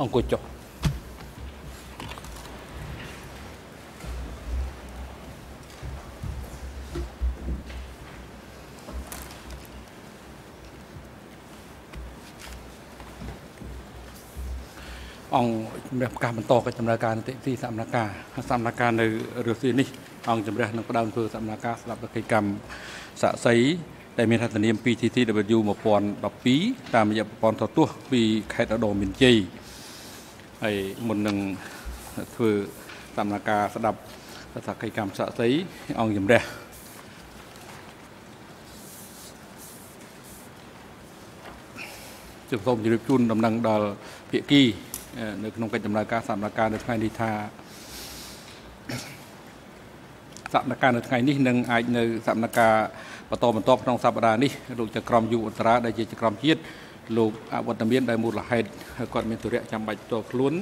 អង្គុយចុះអង្គជំរះប្រកាសបន្តកិច្ចដំណើរការនីតិវិធីសមនការសមនការនៅរុស្ស៊ីនេះអង្គជំរះនឹងផ្ដើមធ្វើសមនការស្ដាប់លក្ខិកម្មស័ក្តិសិទ្ធិដែលមានហត្ថនាម PTTW 1012តាមរយៈប្រព័ន្ធទូរទស្សន៍ពីខេត្តឧត្តរមានជ័យ ហើយមុននឹងធ្វើសមនការស្ដាប់សក្កិកម្មស័ក្តិសិទ្ធិអង្គជំរះសូមជម្រាបជូនដំណឹងដល់ភាគីនៅក្នុងកិច្ចដំណើរការសកម្មភាពនៅថ្ងៃនេះថាសកម្មភាពនៅថ្ងៃនេះនឹងអាចនៅសកម្មភាពបន្តបន្តក្នុងសប្តាហ៍នេះលោកចក្រមយុវអន្តរាដែលជាចក្រមជាតិ លោកអវត្តមានដែលមូលហេតុគាត់មានទុរៈចាំបាច់ផ្ទាល់ខ្លួន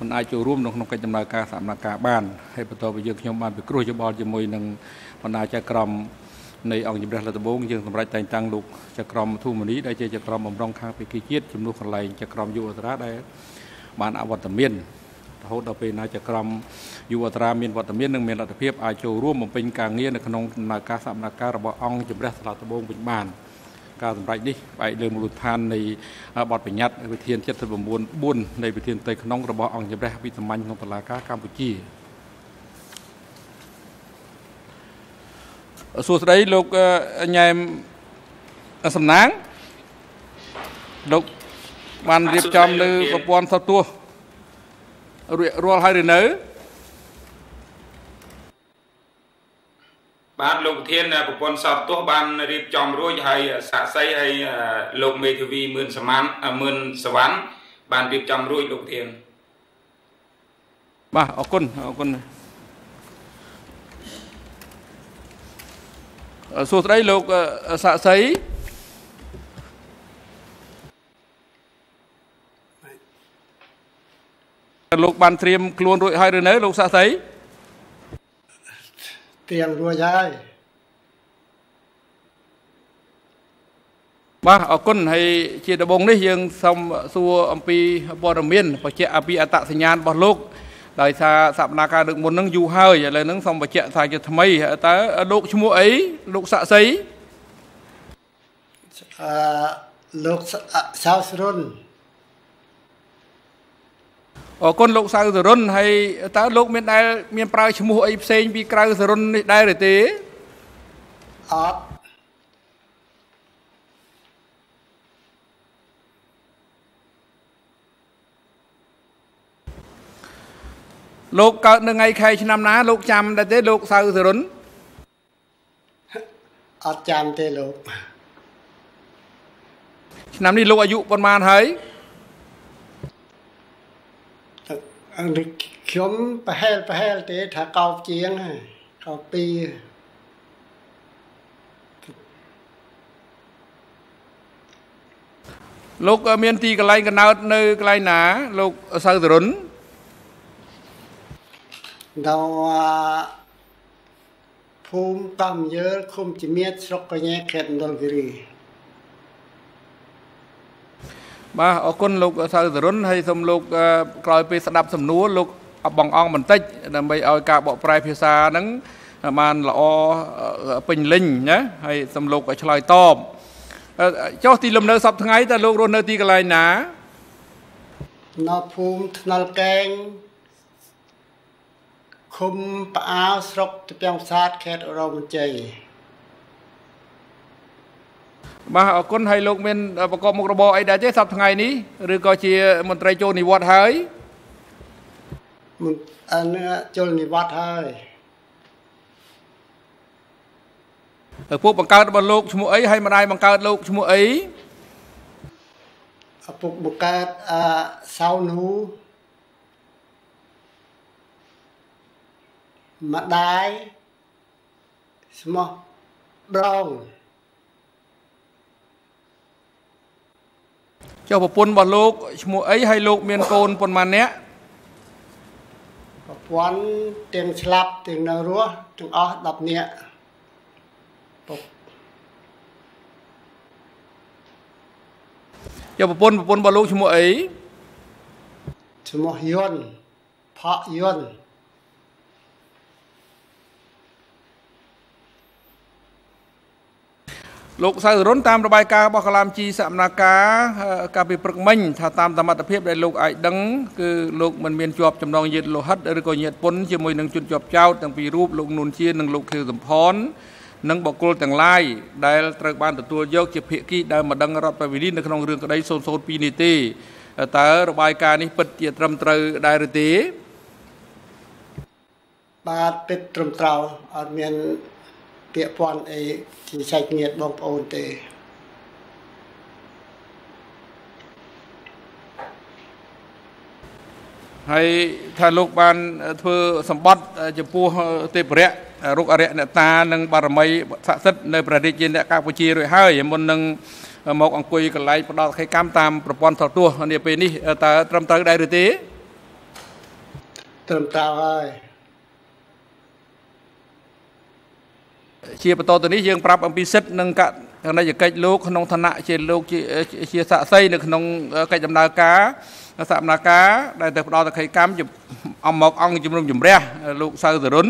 មិនអាចចូលរួមនៅក្នុងកិច្ចដំណើរការសកម្មភាពបានហើយបន្តពីយើងខ្ញុំបានពិគ្រោះយោបល់ជាមួយនឹងបណ្ដាចក្រមនៃអង្គជំរះរដ្ឋបងយើងសម្រាប់តែងតាំងលោកចក្រមធុមនីដែលជាចក្រមបំរុងខាងពេគីជាតិជំនួសកន្លែងចក្រមយុវអន្តរាដែលបានអវត្តមានរហូតដល់ពេលណាចក្រមយុវត្រាមានវត្តមាននិងមានលទ្ធភាពអាចចូលរួមបំពេញការងារនៅក្នុងដំណើរការសកម្មភាពរបស់អង្គជំរះសាលាដំបងវិញបាន ការសម្រេចនេះផ្អែកលើមូលដ្ឋាននៃបទបញ្ញត្តិវិធាន79 4នៃវិធានផ្ទៃក្នុងរបស់អង្គជំរះវិសាមញ្ញក្នុងតុលាការកម្ពុជាសួស្តីលោកញ៉ែមសំណាងលោកបានរៀបចំនៅប្រព័ន្ធសតួរួចរាល់ហើយឬនៅ បាទលោកប្រធានប្រព័ន្ធសតទោះបានរៀបចំរួចហើយសាក់សីហើយលោកមេធាវីមឿនសមានមឿនសវណ្ណបានរៀបចំរួចលោកប្រធានបាទអរគុណអរគុណសួស្តីលោកសាក់សីលោកបានត្រៀមខ្លួនរួចហើយឬនៅលោកសាស្ត្រីត្រៀមរួចហើយបាទអរគុណហើយជាដំបូងនេះយើងសូមសួរអំពីព័ត៌មានបញ្ជាក់អំពីអត្តសញ្ញាណរបស់លោកដោយសារសកម្មភាពលើកមុនហ្នឹងយូរហើយឥឡូវហ្នឹងសូមបញ្ជាក់ថាជាថ្មីតើលោកឈ្មោះអីលោកសាក់សីអឺលោកសៅសរុន អរគុណលោកសៅសរុនហើយតើលោកមានដែលមានប្រើឈ្មោះអីផ្សេងពីក្រៅសរុននេះដែរឬទេអត់លោកកើតនៅថ្ងៃខែឆ្នាំណា លោកចាំដែរទេលោកសៅសរុនអត់ចាំទេលោក ឆ្នាំនេះលោកអាយុប៉ុន្មានហើយ ខ្ញុំប្រហែលប្រហែលទេថាកោបជាងកោបពីរលោកមានទីកន្លែងកណោតនៅកន្លែងណា លោកសៅតរុននៅភូមិកំយើលឃុំជាមៀតស្រុកកញ្ញែខេត្តមណ្ឌលគិរី បាទអរគុណលោកសៅសរុនហើយសូមលោកក្រោយពេលស្ដាប់សំណួរលោកបងអង្គបន្តិចដើម្បីឲ្យការបកប្រែភាសាហ្នឹងបានល្អពេញលេញណាហើយសូមលោកឆ្លើយតបចុះទីលំនៅសពថ្ងៃតើលោករស់នៅទីកន្លែងណានៅភូមិថ្នល់កែងឃុំផ្អាវស្រុកត្ពាំងផ្សាតខេត្តរមជ័យ បាទអរគុណហើយលោកមានប្រកបមុខរបរអីដែរទេសប្តាហ៍ថ្ងៃនេះឬក៏ជាមន្ត្រីចូលនិវត្តន៍ហើយអានចូលនិវត្តន៍ហើយឪពុកបង្កើតរបស់លោកឈ្មោះអីហើយម្ដាយបង្កើតលោកឈ្មោះអីឪពុកបង្កើតអសៅនូម្ដាយឈ្មោះប្រង ចុះប្រពន្ធរបស់លោកឈ្មោះអីហើយលោក មានកូនប៉ុន្មាននាក់ប្រពន្ធទាំងស្លាប់ទាំងនៅរស់ទាំងអស់10នាក់ចុះប្រពន្ធប្រពន្ធរបស់លោកឈ្មោះអីឈ្មោះយន្តផកយន្លោកសៅរុនតាមរបាយការណ៍របស់កលាមជីសមនាការកាលពីព្រឹកមិញថាតាមសមត្ថភាពដែលលោកអាចដឹងគឺលោកមិនមានជាប់ចំណងញាតលោហិតឬក៏ញាតពុនជាមួយនឹងជនជាប់ចោតទាំងពីររូបលោកនួនជានិងលោកខៀវសំផននិងបកគលទាំងឡាយដែលត្រូវបានទទួលយកជាភាគីដែលមកដឹងរដ្ឋបវេលីនៅក្នុងរឿងក្តី002នេះទេតើរបាយការណ៍នេះពិតជាត្រឹមត្រូវដែរឬទេបាទពិតត្រឹមត្រូវអត់មាន ពាក្យព័ន្ធអីជាសាច់ញាតិបងប្អូនទេហើយថាលោកបានធ្វើសម្បត្តិចំពោះទេពរៈរុកអរិយអ្នកតានិងបារមីស័ក្តិសិទ្ធិនៅប្រទេសជាអ្នកកម្ពុជារួចហើយមុននឹងមកអង្គុយកន្លែងផ្ដល់ខេកម្មតាមប្រព័ន្ធថតទស្សន៍នាពេលនេះតើត្រឹមត្រូវដែរឬទេត្រឹមត្រូវហើយ ជាបន្តទៅនេះយើងប្រាប់អំពីសិទ្ធិនិងកណិច្ចកិច្ចលោកក្នុងឋានៈជាលោកជាជាស័ក្តិសិទ្ធិនៅក្នុងកិច្ចដំណើរការសកម្មភាពដែលទៅផ្ដល់តក្កកម្មអំមកអង្គជំនុំជម្រះលោកសៅសរុន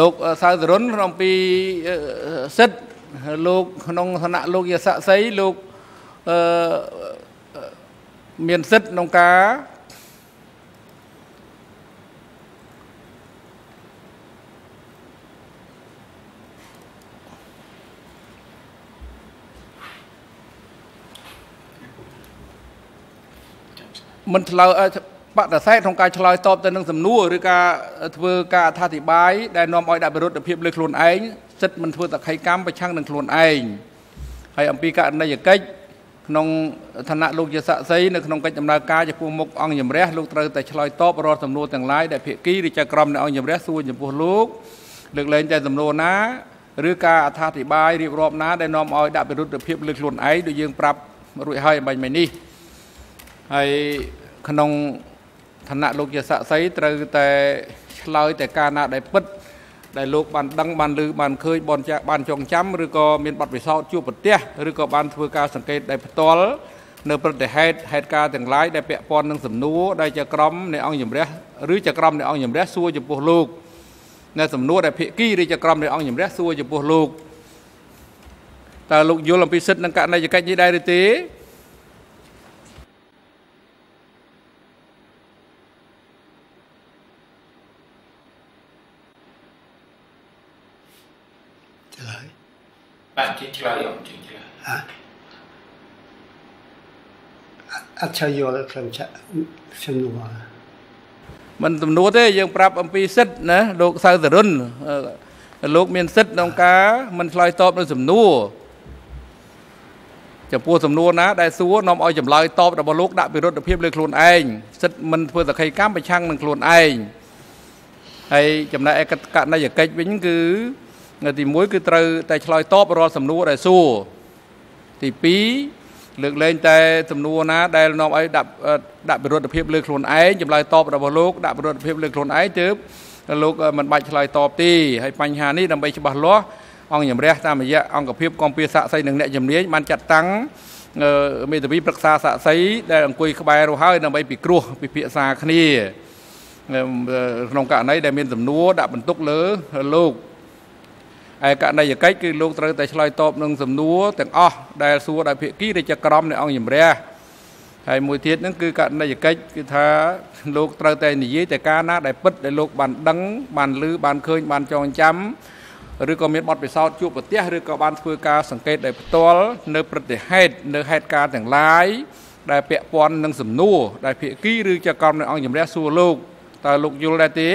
លោកសៅសរុនអំពីសិទ្ធលោកក្នុងឋានៈលោកជាស័ក្តិសិទ្ធិលោក អឺមានសិទ្ធក្នុងការមិនឆ្លើយបដិសេធក្នុងការឆ្លើយតបទៅនឹងសំណួរឬការធ្វើការអធិប្បាយដែលនាំឲ្យដាក់វិរុទ្ធភាពលើខ្លួនឯងសិទ្ធមិនធ្វើតក្កៃកម្មប្រឆាំងនឹងខ្លួនឯងហើយអំពីករណីយកិច្ច ក្នុងឋានៈលោកជាស័ក្តិសិទ្ធិនៅក្នុងកិច្ចដំណើរការចំពោះមុខអង្គជំរះលោកត្រូវតែឆ្លើយតបរាល់សំណួរទាំងឡាយដែលភាគីឬចក្រមនៃអង្គជំរះសួរចំពោះលោកលើកលែងតែសំណួរណាឬការអត្ថាធិប្បាយរៀបរាប់ណាដែលនាំឲ្យដាក់វិរុទ្ធភាពលើខ្លួនឯងដូចយើងប្រាប់រួចហើយបាញ់មិញនេះហើយក្នុងឋានៈលោកជាស័ក្តិសិទ្ធិត្រូវតែឆ្លើយតែការណាដែលពិត ដែលលោកបានដឹងបានឮបានឃើញបនចាបានចងចាំឬក៏មានបទពិសោធន៍ជួបប្រទះឬក៏បានធ្វើការសង្កេតដែលផ្ទាល់នៅប្រតិហេតុហេតុការទាំងឡាយដែលពាក់ព័ន្ធនឹងសំណួរដែលជាក្រុមនៃអង្គជំរះឬជាក្រុមនៃអង្គជំរះសួរចំពោះលោកនៅសំណួរដែលភិក្ខីឬជាក្រុមនៃអង្គជំរះសួរចំពោះលោកតើលោកយល់អំពីសិទ្ធិនិងករណីយកិច្ចនេះដែរឬទេ បាទជិះឆ្លើយអត់ជិះឆ្លើយអត់ឆាយល់ខ្ញុំចាក់ខ្ញុំនោះមិនទំនួលទេយើងប្រាប់អំពីសិទ្ធណាលោកសៅសរុនលោកមានសិទ្ធក្នុងការមិនឆ្លើយតបនឹងសំណួរចំពោះសំណួរណាដែលសួរនាំឲ្យចម្លើយតបរបស់លោកដាក់វិរុទ្ធភាពលើខ្លួនឯងសិទ្ធមិនធ្វើសក្ខីកម្មប្រឆាំងនឹងខ្លួនឯងហើយចំណែកឯកណិយកិច្ចវិញគឺ ទី1គឺត្រូវតែឆ្លើយតបរាល់សំណួរដែលសួរទី2លើកលែងតែសំណួរណាដែលនាំឲ្យដាក់ដាក់វិរុទ្ធភាពលើខ្លួនឯងចម្លើយតបរបស់លោកដាក់វិរុទ្ធភាពលើខ្លួនឯងទើបលោកមិនបាច់ឆ្លើយតបទេហើយបញ្ហានេះដើម្បីច្បាស់លាស់អង្គជំរះតាមរយៈអង្គភាពគម្ពីស័ក្តិសិទ្ធិនិងអ្នកជំនាញបានចាត់តាំងមេធាវីប្រឹក្សាស័ក្តិសិទ្ធិដែលអង្គុយក្បែររស់ហើយដើម្បីពិគ្រោះពិភាក្សាគ្នាក្នុងករណីដែលមានសំណួរដាក់បន្ទុកលើលោក ឯកណីយកិច្ចគឺលោកត្រូវតែឆ្លើយតបនឹងសំណួរទាំងអស់ដែលសួរដោយភាគីរាជក្រមនៃអង្គជំរះហើយមួយទៀតហ្នឹងគឺកណីយកិច្ចគឺថាលោកត្រូវតែនិយាយតែការណាដែលពិតដែលលោកបានដឹងបានឮបានឃើញបានចងចាំឬក៏មានបទពិសោធន៍ជួបប្រទះឬក៏បានធ្វើការសង្កេតដោយផ្ទាល់នៅព្រឹត្តិហេតុនៅហេតុការណ៍ទាំងឡាយដែលពាក់ព័ន្ធនឹងសំណួរដែលភាគីឬចក្រមនៃអង្គជំរះសួរលោកតើលោកយល់ដែរទេ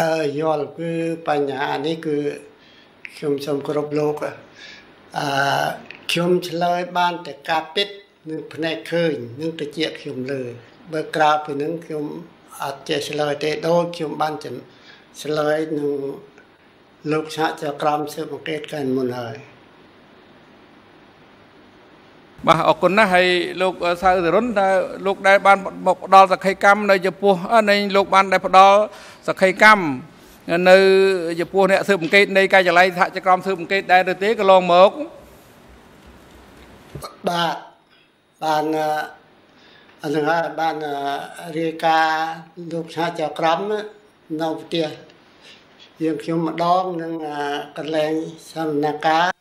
អឺយល់គឺបញ្ហានេះគឺខ្ញុំសូមគោរពលោកអឺខ្ញុំឆ្លើយបានតែការពិតនឹងផ្នែកឃើញនឹងតិចខ្ញុំលើបើក្រៅពីនឹងខ្ញុំអត់ចេះឆ្លើយទេដូចខ្ញុំបានឆ្លើយនឹងលោកឆាក់ចក្រមស៊ើបអង្កេតកាលមុនហើយ បាទអរគុណណាស់ហើយលោកសៅសរុនតើលោកដែលបានមកផ្ដល់សក្ខីកម្មនៅចំពោះនៃលោកបានដែលផ្ដល់សក្ខីកម្មនៅចំពោះអ្នកស៊ើបអង្កេតនៃការិយាល័យសហចក្រមស៊ើបអង្កេតដែរឬទេកន្លងមកបាទបានអន្តរបានរាយការណ៍លោកសហចក្រមនៅផ្ទះយើងខ្ញុំម្ដងនឹងកន្លែងសំណាក់ការ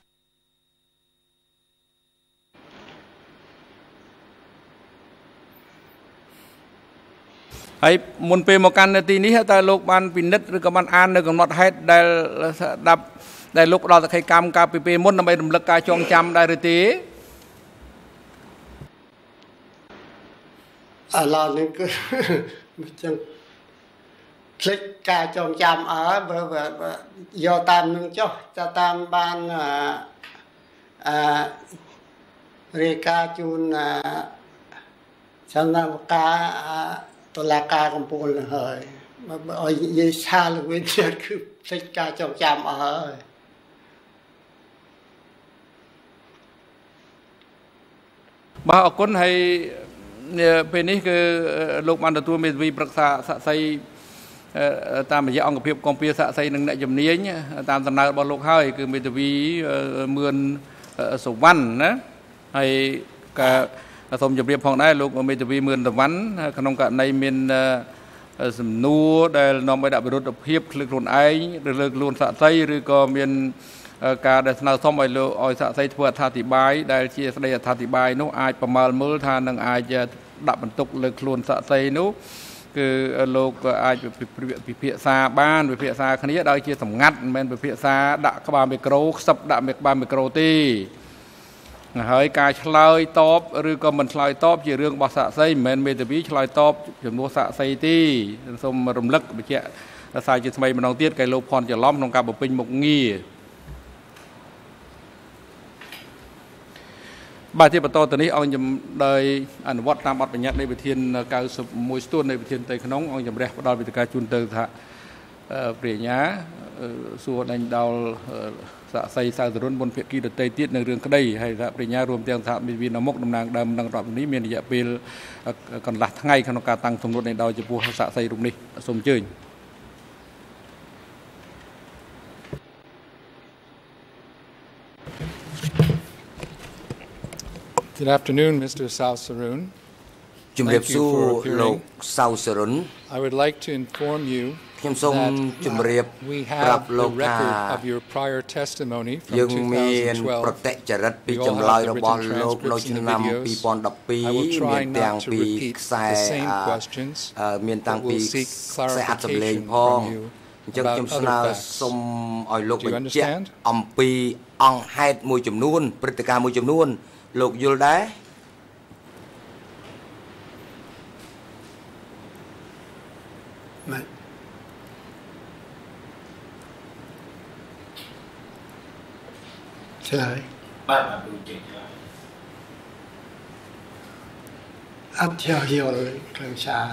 ហើយមុនពេលមកកាន់នៅទីនេះតើលោកបានពិនិត្យឬក៏បានអាននៅកំណត់ហេតុដែលស្ដាប់ដែលលោកផ្ដល់សក្ខីកម្មកាលពីពេលមុនដើម្បីរំលឹកការចងចាំដែរឬទេឥឡូវនេះគឺមិនចឹងភ្លេចការចងចាំអើបើយកតាមនឹងចុះទៅតាមបានអឺរាយការណ៍ជូនសំណាក់ការ តុលាការកំពូលនឹងហើយឲ្យនិយាយឆាល្វិញទៀតគឺភ្លេចការចងចាំអស់ហើយបាទអរគុណហើយពេលនេះគឺលោកបានទទួលមេធាវីប្រឹក្សាស័ក្តិសិទ្ធិតាមរយៈអង្គភាពកងពារស័ក្តិសិទ្ធិនិងអ្នកជំនាញតាមដំណើររបស់លោកហើយគឺមេធាវីមឿនសុវណ្ណណាហើយក៏ សូមជម្រាបផងដែរលោកមេធាវីមឿនសុវណ្ណក្នុងករណីមានសំណួរដែលនាំឲ្យដាក់វិរុទ្ធភាពលើខ្លួនឯងឬលើខ្លួនស័ក្តិសិទ្ធិឬក៏មានការដែលស្នើសុំឲ្យលោកឲ្យសាក់សីធ្វើអត្ថាធិប្បាយដែលជាស្ដីអត្ថាធិប្បាយនោះអាចប្រមាលមើលថានឹងអាចដាក់បន្ទុកលើខ្លួនសាក់សីនោះគឺលោកអាចពិភាក្សាបានវិភាសាគ្នាដោយជាសម្ងាត់មិនមែនវិភាសាដាក់ក្បាលមីក្រូខ្សឹបដាក់ក្បាលមីក្រូទេ ហើយការឆ្លើយតបឬក៏មិនឆ្លើយតបជារឿងរបស់សាក់សីមិនមែនមេធាវីឆ្លើយតបចំនួនសាក់សីទេសូមរំលឹកបញ្ជាក់សារជាថ្មីម្ដងទៀតកែលោកផនច្រឡំក្នុងការបំពេញមុខងារបាទជាបន្តទៅនេះអង្គជំដោយអនុវត្តតាមបទបញ្ញត្តិនៃវិធាន91ស្ទួននៃវិធានតេក្នុងអង្គជំរះផ្ដល់វិធានការជូនទៅថាព្រះញ្ញាសួរដេញដោល សាក់សីសៅសរុនមុនភាគីដតីទៀតនៅរឿងក្តីហើយថាព្រះញ្ញារួមទាំងសហមិត្តវិនមុខតំណាងដើមនឹងរដ្ឋនេះមានរយៈពេលកន្លះថ្ងៃក្នុងការតាំងសំណួរនៃដោយចំពោះសាក់សីរូបនេះសូមអញ្ជើញ Good afternoon, Mr. Sao Sarun. ជំរាបសួរលោកសៅសរុន I would like to inform you ខ្ញុំសូមជម្រាប we ប្រាប់ have លោ the កថា record of your prior testimony យើង from មានប្រតិ 2012. ចរិតពី We all ចម្លើយ have the របស់ written លោកនៅ transcripts and ឆ្នាំ videos. I will 2012 try មានទាំង not to ពី repeat ខ្សែ the same អឺ questions, អឺមានតាំង but ពី we'll seek ខ្សែអត្ថសម្លេង clarification ផង from you អញ្ចឹង about ខ្ញុំ other ស្នើ facts. សូមឲ្យលោក Do you បញ្ជាក់ understand? អំពីអង្គហេតុមួយចំនួនព្រឹត្តិការណ៍មួយចំនួនលោកយល់ដែរ ឆ្លើយ បាទបាទលោកជិះឆ្លើយ អត់ជាយល់ខ្លឹមសារ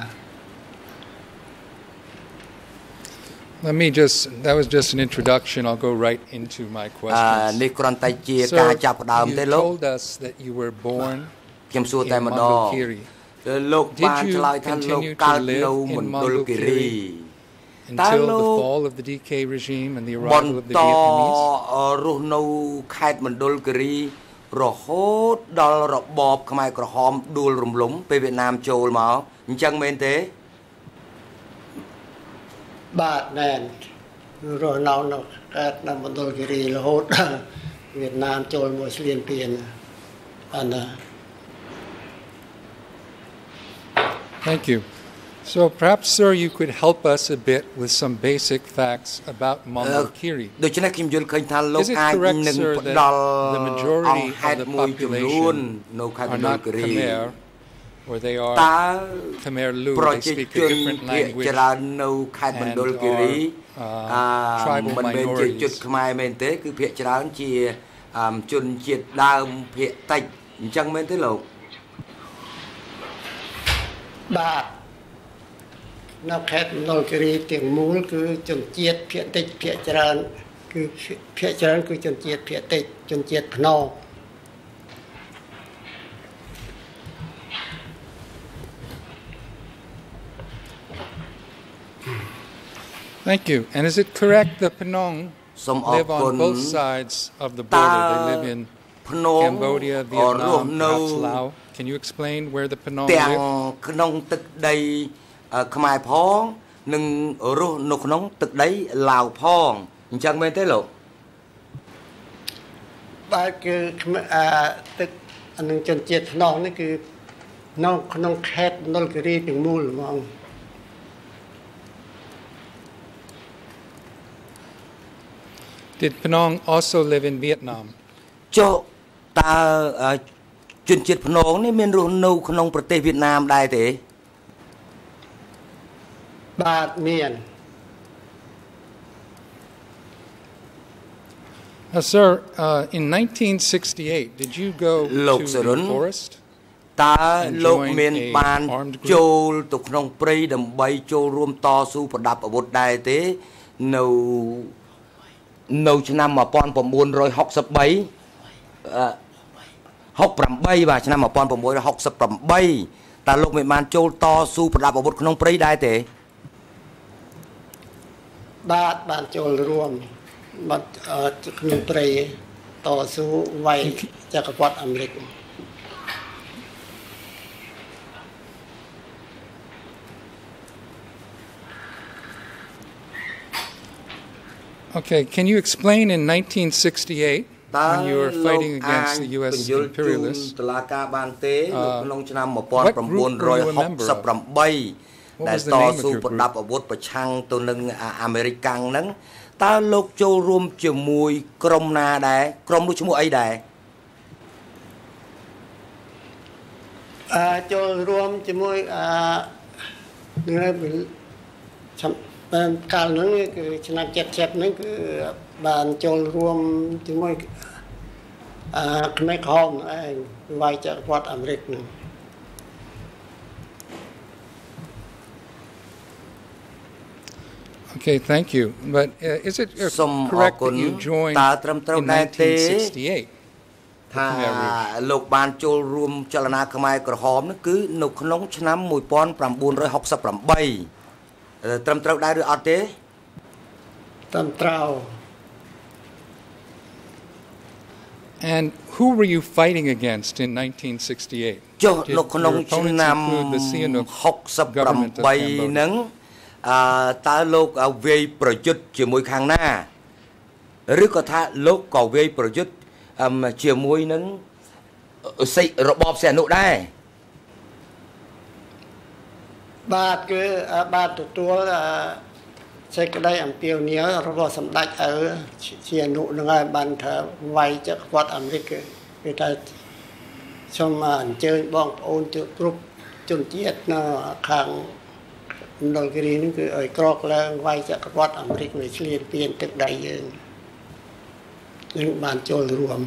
Let me just, that was just an introduction. I'll go right into my អឺ questions. នេះគ្រាន់តែជា Sir, ការចាប់ផ្ដើមទេ you លោក told us that you were born ខ្ញុំសួរតែ in ម្ដង Mondulkiri លោក Did បាន you ឆ្លើយថាលោក continue to កើត live នៅ in មណ្ឌលគិរី until the Talo- fall of the DK regime and the ប arrival ន of the ត Vietnamese? រស់នៅខេត្តមណ្ឌលគិរីរហូតដល់របបខ្មែរក្រហមដួលរំលំពេលវៀតណាមចូលមកអញ្ចឹងមែនទេបាទមែនរស់នៅនៅកើតនៅមណ្ឌលគិរីរហូតដល់វៀតណាមចូលមកស្លៀនពៀនអាណា Thank you. So perhaps, sir, you could help us a bit with some basic facts about Mondulkiri. ដូច្នេះខ្ញុំយល់ឃើញថាលោក Is it អាច correct, នឹង sir, ផ្ដល់ that the majority អង្គហេ of តុ the មួយចំនួន population នៅខេត្តម are ណ្ឌល not គិរី Khmer, or they តើ are Khmer Lu, ប្រ they ជ speak ជន a different ភាគ language. ច្រើននៅខេត្តមណ្ឌលគិរី and are, uh, អ tribal មិនមែនជា minorities. ជនខ្មែរមែនទេ គឺភាគច្រើនជាអឺជនជាតិដើមភាគតិចអញ្ចឹងមែនទេលោក បាទ នៅខេត្តម្ដុលគិរីទាំងមូល គឺជនជាតិភាគតិចភាគច្រើន គឺភាគច្រើនគឺជនជាតិភាគតិចជនជាតិភ្នងសូមអរគុណសូមអរគុណតើភ្នំ Cambodia Vietnam នៅ Laos Can you explain where the Penang live ក្នុងទឹកដី ខ្មែរផងនិងរស់នៅក្នុង ទឹកដីឡាវផងអញ្ចឹងមែនទេលោកបាទគឺខ្មែរអាទឹកអានឹងជនជាតិខ្នងនេះគឺនៅក្នុងខេត្តនលគិរីទាំងមូលហ្មង Did Penong also live in Vietnam? ចុះតើអឺជនជាតិភ្នងនេះមានរស់នៅក្នុងប្រទេសវៀតណាមដែរទេ បាទមាន Uh, sir, uh, in 1968, did you go Lộc to Sở the Rấn. forest? តើ And លោក join មាន a បាន armed group? ចូលទៅក្នុងព្រៃដើម្បីចូលរួមតស៊ូប្រដាប់អាវុធដែរទេនៅនៅឆ្នាំ1963អឺ68បាទឆ្នាំ1968តើលោកមានបានចូលតស៊ូប្រដាប់អាវុធក្នុងព្រៃដែរទេ បាទបានចូលរួមបាត់អឺក្នុងព្រៃតស៊ូវាយចក្រពត្តិអាមេរិក Okay, can you explain in 1968 តើ when you were លោក fighting អាច against the US បញ្យល់ជូន imperialists? តុលាការបានទេនៅ អឺ ក្នុងឆ្នាំ what group were you a member of? 1968 What ដែល was the ត name of ស៊ូ your ប្រ group? ដាប់អាវុធប្រឆាំងទៅនឹងអាអាមេរិកកាំងហ្នឹងតើលោកចូលរួមជាមួយក្រុមណាដែរក្រុមនោះឈ្មោះអីដែរអឺចូលរួមជាមួយអឺនឹងហើយចាំបានកាលហ្នឹងគឺឆ្នាំ70ហ្នឹងគឺបានចូលរួមជាមួយអឺខ្មែរក្រហមហ្នឹងឯងវាយចក្រពត្តិអាមេរិកហ្នឹង Okay, thank you. But uh, is it uh, សូមអរ correct គុណ that you joined តើត្រឹមត្រូវ in ដែរទេ 1968? ថា Khmer Rouge. លោកបានចូលរួមចលនាខ្មែរក្រហមនោះគឺនៅក្នុងឆ្នាំ1968ត្រឹមត្រូវដែរឬអត់ទេតាមត្រូវ And who were you fighting against in 1968? ចុះ Did នៅក្នុង your opponents ឆ្នាំ include the Sihanouk government of 68 Cambodia? ហ្នឹង អឺតើលោកវាយប្រយុទ្ធជាមួយខាងណាឬក៏ថាលោកក៏វាយប្រយុទ្ធអឹមជាមួយនឹងសិរបបសីហនុដែរបាទគឺអឺបាទទទួលអឺសេចក្តីអំពាវនាវរបស់សម្ដេចឪជាអនុនឹងហើយបានថាវាយចក្រពត្តិអាមេរិកគឺគឺថាសូមអញ្ជើញបងប្អូនទូគ្រប់ជនជាតិនៅខាង នលគិរីនេះគឺឲ្យក្រកឡើងវាយចក្រពត្តិអាមេរិកវាឆ្លៀនពៀនទឹកដីយើងនឹងបានចូលរួម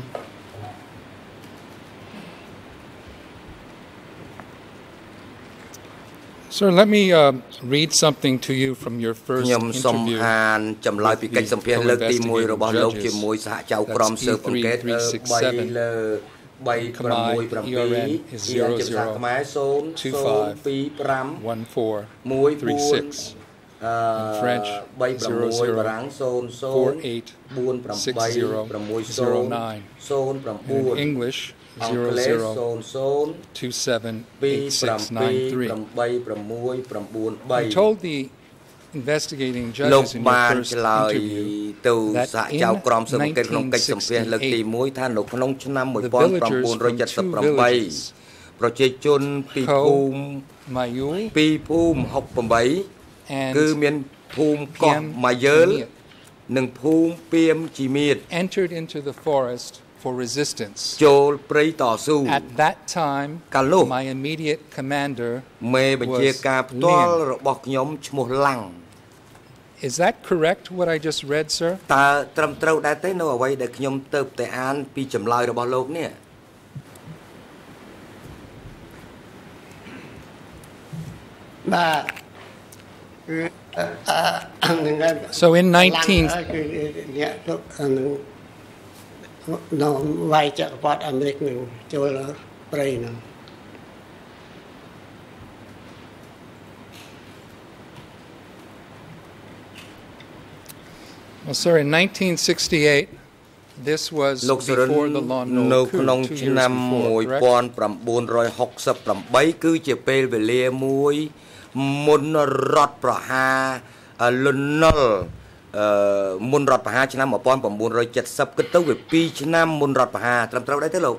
Sir, let me uh, read something to you from your first ខ្ញុំសូម interview. អានចម្លើយពីកិច្ចសម្ភាសន៍លើកទី1របស់លោកជាមួយសហចៅក្រមស៊ើបអង្កេតលើ 3លើ367 ERN is ជាភាសាខ្មែរ0 025 1436. អឺ French 36បារាំង00 And in English អង់គ្លេស00 278693. I 00 told the investigating លោក judges in បា your ន first ឆ្លើយ interview ទៅ that សហ in ចៅក្រមស៊ើបអង្កេតក្នុងកិច្ចសម្ភាសន៍លើកទី1968 1ថានៅក្នុងឆ្នាំ the villagers from two villages 1978ប្រជាជនពីភូមិ Mayul ពីភូមិ68 and គឺមានភូមិកោះ Piem ម៉ាយើល Chimiet និងភូមិពីមជីមៀត entered into the forest for resistance. ចូលព្រៃតស៊ូ At that time, កាលនោះ my immediate commander មេបញ្ជាការផ្ទាល់ was របស់ខ្ញុំឈ្មោះឡាំង Is that correct, what I just read, sir? តើត្រឹមត្រូវដែរទេនៅអ្វីដែលខ្ញុំទៅតែអានពីចម្លើយរបស់លោកនេះ បាទគឺអឺអឺនឹងហើយ So in 19 ឡើងហើយគឺអ្ នកលោកអានឹងនៅវាយចក្រពត្តិអាមេរិកនឹងចូលព្រៃហ្នឹង 1968, Well, sir, in 1968, this was លោកសរិន before the Lon នៅ Nol ក្នុង coup, two ឆ្ years នាម before, correct? 1968គឺជាពេលវេលាមួយមុនរដ្ឋប្រហារអឺលន់ណុល អឺមុនរដ្ឋប្រហារឆ្នាំ1970គិតទៅវា2ឆ្នាំមុនរដ្ឋប្រហារត្រឹមត្រូវដែរទេលោក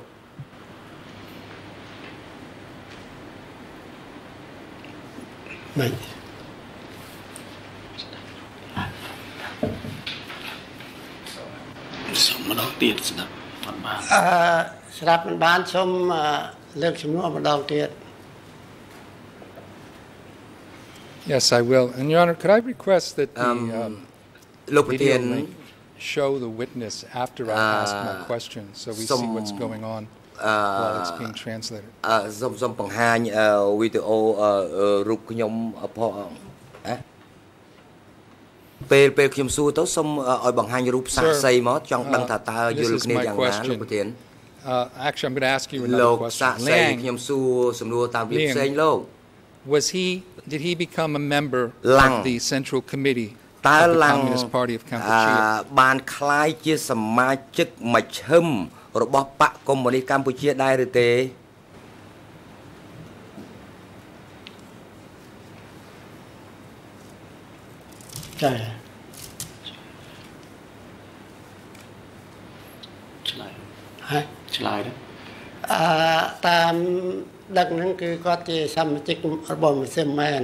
មិនសុំម្ដងទៀតស្ដាប់អត់បានអឺស្រាប់មិនបានសូមអឺលើកជំនួសម្ដងទៀត Yes, I will. And Your Honor, could I request that the Um, um, លោកប្រធា video ន link show the witness after I ask my Uh, question so we see some- what's going onអ while it's ឺ being translated? អឺសូមសូមបង្ហាញអឺវីដេអូអឺអឺរូបខ្ញុំអផងអ่ะពេលពេលខ្ញុំសួរទៅសូមអឺឲ្យបង្ហាញរូបសាក Sir, សីមកចង់ដឹងថាតើ uh, យ this ល់ is គ្នា my យ៉ាងណា question. លោកប្រធាន Uh, actually, I'm going to ask you លោ another ក question. សាកសី Lang, ខ្ញុំសួរសំណួរតាមវា Liang. ផ្សេងលោក was he, did he become a member Lang. of the Central Committee តើ of the ឡើង Communist Party of អ Cambodia? ឺបានคล้ายជាសមាជិកមជ្ឈិមរបស់បកកុម្មុយនីសកម្ពុជាដែរឬទេ ចា ឆ្លើយ ហើយ ឆ្លើយទៅ អឺតាមដឹកហ្នឹងគឺគាត់ជាសមាជិករបស់មជ្ឈិមមែន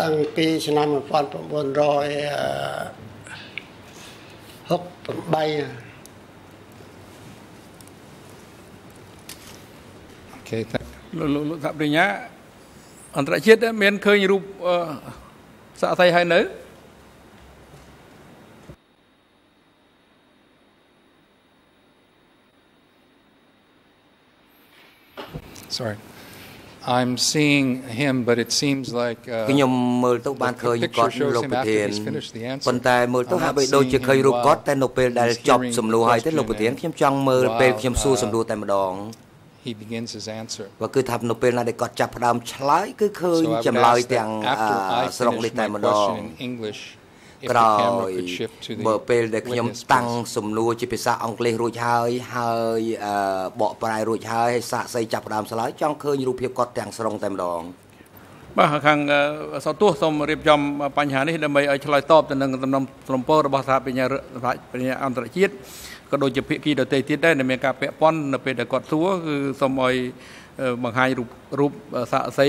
តាំងពីឆ្នាំ1968 Okay, thank លោកលោកលោកថាប្រញ្ញាអន្តរជាតិមានឃើញរូបអឺសាក់សីហើយនៅ Sorry. I'm seeing him, but it seems like uh, ខ្ញុំមើលទៅបាន the ឃើញ picture គាត់ shows លោក him ប្រ after ធាន he's finished the answer. ប៉ុន្តែមើលទៅ I'm ហា not ក់បីដូចជា seeing ឃើញ him រូបគាត់ while តែនៅពេលដែល he's ចប់ hearing សំណួរហើយទេ the លោកប្រធាន question ខ្ញុំចង់មើល while, ពេលខ្ញុំសួរ uh, សំណួរតែម្ដង He begins his answer. បើគឺថានៅពេលណាដែលគាត់ចាប់ផ្ដើមឆ្លើយគឺឃើញ So I would ចម្លើយ ask ទាំង that after អឺ I ស្រុកនេះ finish តែ my ម្ដង question in English, if ក្រ the ោ camera យ could shift to the បើពេលដែលខ្ញុំ witness, តាំង please. សំណួរជាភាសាអង់គ្លេសរួចហើយហើយអឺបកប្រែរួចហើយហើយសាកសីចាប់ផ្ដើមឆ្លើយចង់ឃើញរូបភាពគាត់ទាំងស្រុងតែម្ដងបាទខាងអឺសោតួសូមរៀបចំបញ្ហានេះដើម្បីឲ្យឆ្លើយតបទៅនឹងដំណំសំពររបស់សហបញ្ញាសហបញ្ញាអន្តរជាតិក៏ដូចជាភាគីដទៃទៀតដែរដែលមានការពាក់ព័ន្ធនៅពេលដែលគាត់សួរគឺសូមឲ្យអឺបង្ហាញរូបរូបសាក់សី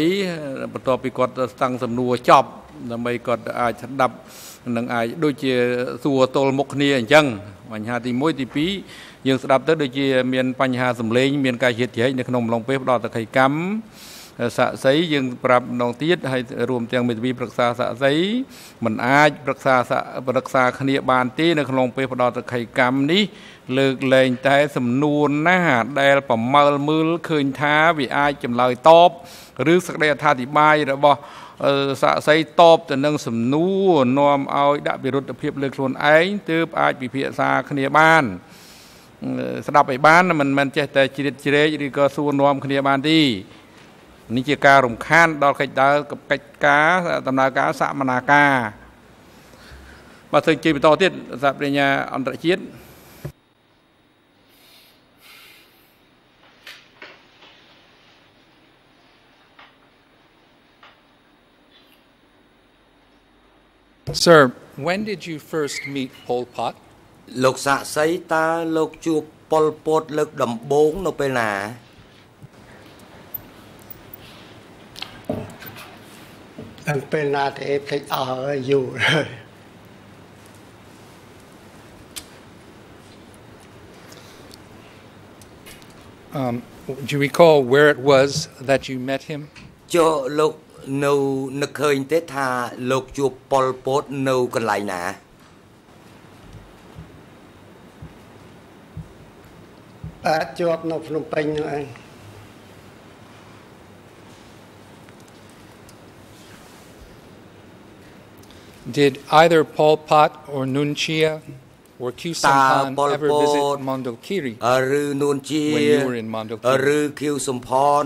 បន្ទាប់ពីគាត់ស្តាំងសំណួរចប់ដើម្បីគាត់អាចស្ដាប់ នឹងអាចដូចជាសួរទល់មុខគ្នាអញ្ចឹងបញ្ហាទី1ទី2យើងស្ដាប់ទៅដូចជាមានបញ្ហាសម្លេងមានការជ្រៀតជ្រែកនៅក្នុងអំឡុងពេលផ្ដល់តក្កីកម្មសាក់សីយើងប្រាប់ម្ដងទៀតហើយរួមទាំងមេធាវីប្រឹក្សាសាក់សីมันអាចប្រឹក្សាសាក់ប្រឹក្សាគ្នាបានទេនៅក្នុងពេលផ្ដល់តក្កីកម្មនេះលើកលែងតែសំនួរណាដែលប្រមើលមើលឃើញថាវាអាចចម្លើយតបឬសក្តីអត្ថាធិប្បាយរបស់អឺ សាក់សីតបទៅនឹងសំណួរនាំឲ្យដាក់វិរុទ្ធភាពលើខ្លួនឯងទើបអាចពិភាក្សាគ្នាបានស្ដាប់ឲ្យបានមិនមែនចេះតែជ្រៀតជ្រែកឬក៏សួរនាំគ្នាបានទេនេះជាការរំខានដល់កិច្ចដើរកិច្ចការដំណើរការសមនាការបាទទៅជិះបន្តទៀតសហប្រញ្ញាអន្តរជាតិ Sir, when did you first meet Pol Pot? លោកសាក់សីតើលោកជួបប៉ុលពតលើកដំបូងនៅពេលណា តាំងពេលណាទេភ្លេចអស់ហើយយូរហើយ Uh, Um, do you recall where it was that you met him? ចុះលោក នៅនឹកឃើញទេថាលោកជួបប៉ុលពតនៅកន្លែងណាបាទជាប់នៅភ្នំពេញនោះឯង Did either Pol Pot or Nun Chia or Q Sampan Pol ever Pot visit Mondulkiri? អឺឬនួនជា When you were in Mondulkiri. ឬខៀវសំផន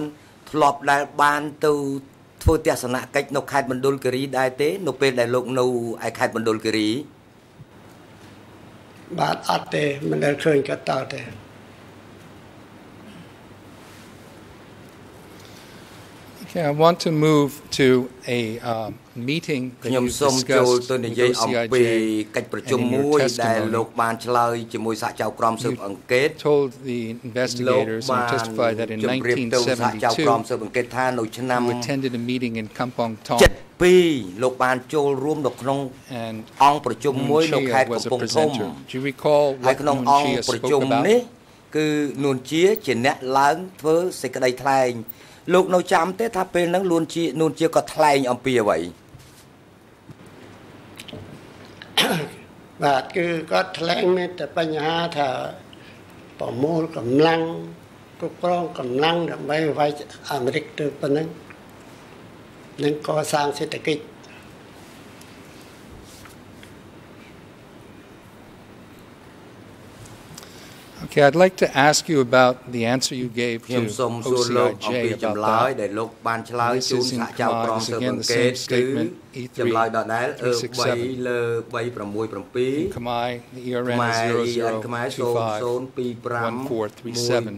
ធ្លាប់ដែលបានទៅ ធ្វើទស្សនកិច្ចនៅខេត្តមណ្ឌលគិរីដែរទេ នៅពេលដែលលោកនៅឯខេត្តមណ្ឌលគិរីបាទអត់ទេមិនដែលឃើញគាត់តទេ Okay, I want to move to a um, meeting that ខ្ញុំ you សូមចូល discussed ទៅ with និយាយអំពី OCIJ កិច្ចប្រជុំ and in your មួយដែល testimony. លោកបានឆ្លើយជាមួយសហចៅក្រមស៊ើបអង្កេត told the លោក investigators បា and ន testified that in ជម្រាបទៅសហចៅក្រមស៊ើប1972អង្កេតថានៅឆ្នាំ you attended a meeting in Kampong Tom 72លោកបានចូលរួមនៅក្នុង and អង្គប្រជុំមួយនៅ Nun ខេត្ត Chia កំ was a ពង់ធំ presenter. Do you recall ហើយ what ក្នុង Nun អង្គ Chia ប្រ spoke ជុំ about? នេះគឺនួនជាជាអ្នកឡើងធ្វើសេចក្តីថ្លែង លោកនៅចាំទេថាពេលហ្នឹងនួនជានួនជាក៏ថ្លែងអំពីអ្វីបាទគឺគាត់ថ្លែងមានតែបញ្ហាថាប្រមូលកម្លាំងគ្រប់គ្រងកម្លាំងដើម្បីវាយអាមេរិកទៅប៉ុណ្ណឹងនឹងកសាងសេដ្ឋកិច្ច Okay, I'd like to ask you about the answer you gave ខ្ញុំ to សូមសួរលោកអំពី OCIJ ចម្ about លើយ that. ដែលលោកបានឆ្លើយ This ជូន is in សហចៅក្រម Khmer. ស៊ើប Again, អ the ង្កេត same គឺ statement, E3, ចម្លើយដដែលអឺ 367 3លើ367 Khmer, the ERN ខ្មែរ is អិនខ្មែរ 0025.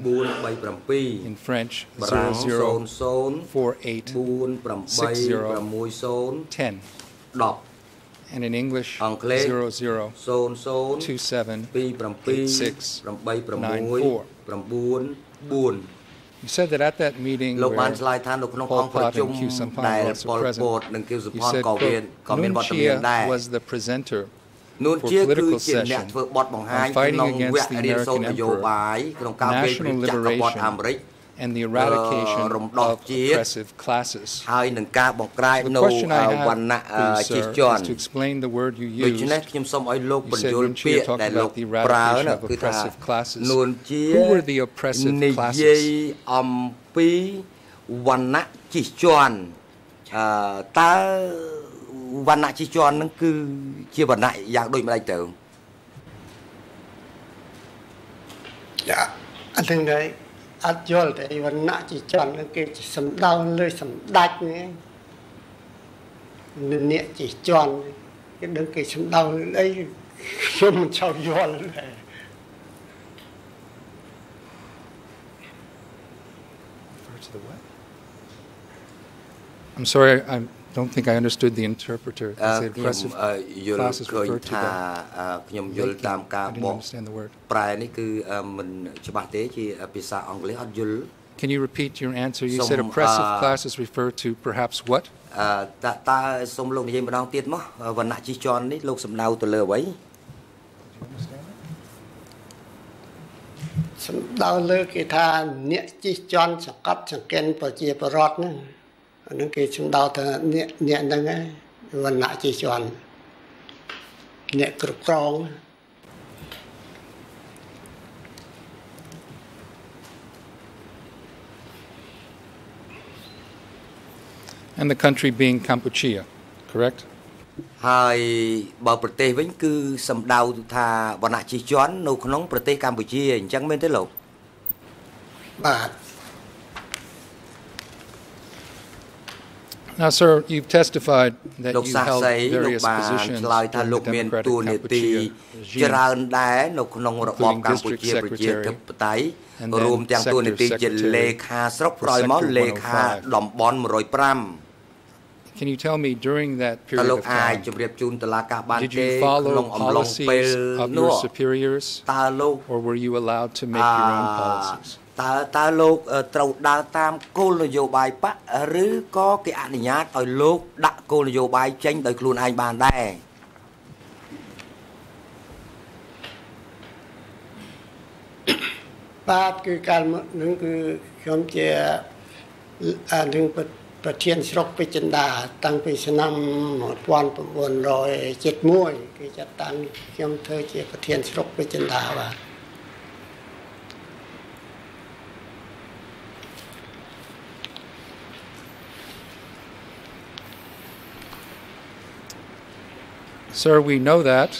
0025 In French, បារាំង 0048 0048 10. 10 And in English, អង់គ្លេស 00 00 27 27 You said that at that meeting លោកបាន where ឆ្លើយថានៅក្នុង Pol អង្គប្រ Pot ជុំ and Q Samphan ដែល were also ប៉ុល present. ពតនិងគីវសុផ you ន said, ក៏មាន quote, ក៏មាន Nun វត្តមានដែរ Chia was the presenter នួន for ជាគឺ political ជាអ្នក session ធ្វើបទបង្ហាញ on fighting ក្នុង against វគ្គ the រៀនសូត្រ American នយោបាយក្នុងការពេលព្រឹ national កចក្រពត្តិ liberation អាមេរិក and the eradication Uh, r ំដោះ of ជាតិ oppressive classes. ហើយនឹងការបង្ក្រាប The នៅ question I វណ្ណៈ have, please, ជិះ sir, ជាន់ is to explain the word you ដូច្នេះ used ខ្ញុំសូមឲ្យលោក You បញ្ said យល់ Nun Chia ពាក្យ talked ដែលលោក about the ប្រើ eradication ណា of គឺថា oppressive classes. នួនជា Who were the oppressive និយា classes? យអំពីវណ្ណៈជិះជាន់អឺតើវណ្ណៈជិះជាន់ហ្នឹងគឺជាវណ្ណៈយ៉ាងដូចម្ដេចទៅចាអត់ទាំងដែរ អត់យល់តែវណ្ណៈជាចន់ហ្នឹងគេសំដៅលើសម្ដេចនេះអ្នកជាចន់គេដឹងគេសំដៅលើអីខ្ញុំមិនចូលយល់ដែរ Refer to the what? I'm sorry, I don't think I understood the interpreter. អឺ Is it ខ្ញុំ oppressive អឺយល់ classes ឃើញ refer to ថា the អឺខ្ញុំយល់ making? តាមការ I ប didn't ក understand the word. ប្រែនេះគឺអឺមិនច្បាស់ទេជាភាសាអង់គ្លេសអត់យល់ Can you repeat your answer? You Some, said oppressive uh, classes refer to perhaps what? អឺតើតើសូមលោកម្ដងទៀតមកវណ្ណៈជិះជាន់នេះលោកសំដៅទៅលើអ្វី សំដៅលើគេថាអ្នកជិះជាន់សង្កត់សង្កិនប្រជាពលរដ្ឋហ្នឹង អាហ្នឹងគេសំដៅថាអ្នកអ្នកហ្នឹងឯងវណ្ណៈជិះជាន់អ្នកគ្រប់គ្រង And the country being Kampuchea, correct? ហើយបើប្រទេសវិញគឺសំដៅថាវណ្ណៈជិះជាន់នៅក្នុងប្រទេសកម្ពុជាអញ្ចឹងមែនទេលោកបាទ Now, sir, you've testified that លោក you សាស្ held សីលោក various បាន positions ឆ្លើយថា in លោ the កមាន Democratic តួនាទី Kampuchea ច្រើ regime. នដែរនៅក្នុងរបប including កម្ពុជា district ប្រជាធិបតេយ្យ and then រួមទាំងតួនាទីជា sector លេខាស្រុក for ក្រោយមក sector លេខា 105 តំបន់105 Can you tell me during that តើ period លោក of អាច time, ជម្រាបជូនតុលាការបាន did ទេ you ក្នុង follow អំឡុងពេល policies of នោះ your superiors, តើលោក or were you allowed to make your own policies? តើតើលោកអឺត្រូវដើរតាមគោលនយោបាយបកឬក៏គេអនុញ្ញាតឲ្យលោកដាក់គោលនយោបាយចេញដោយខ្លួនឯងបានដែរអបាទគឺកាលមកនឹងគឺខ្ញុំជាអានឹងប្រប្រធានស្រុកពេជ្រចិន្តាតាំងពីឆ្នាំ1971គឺចាត់តាំងខ្ញុំធ្វើជាប្រធានស្រុកពេជ្រចិន្តាបាទ Sir, we know that,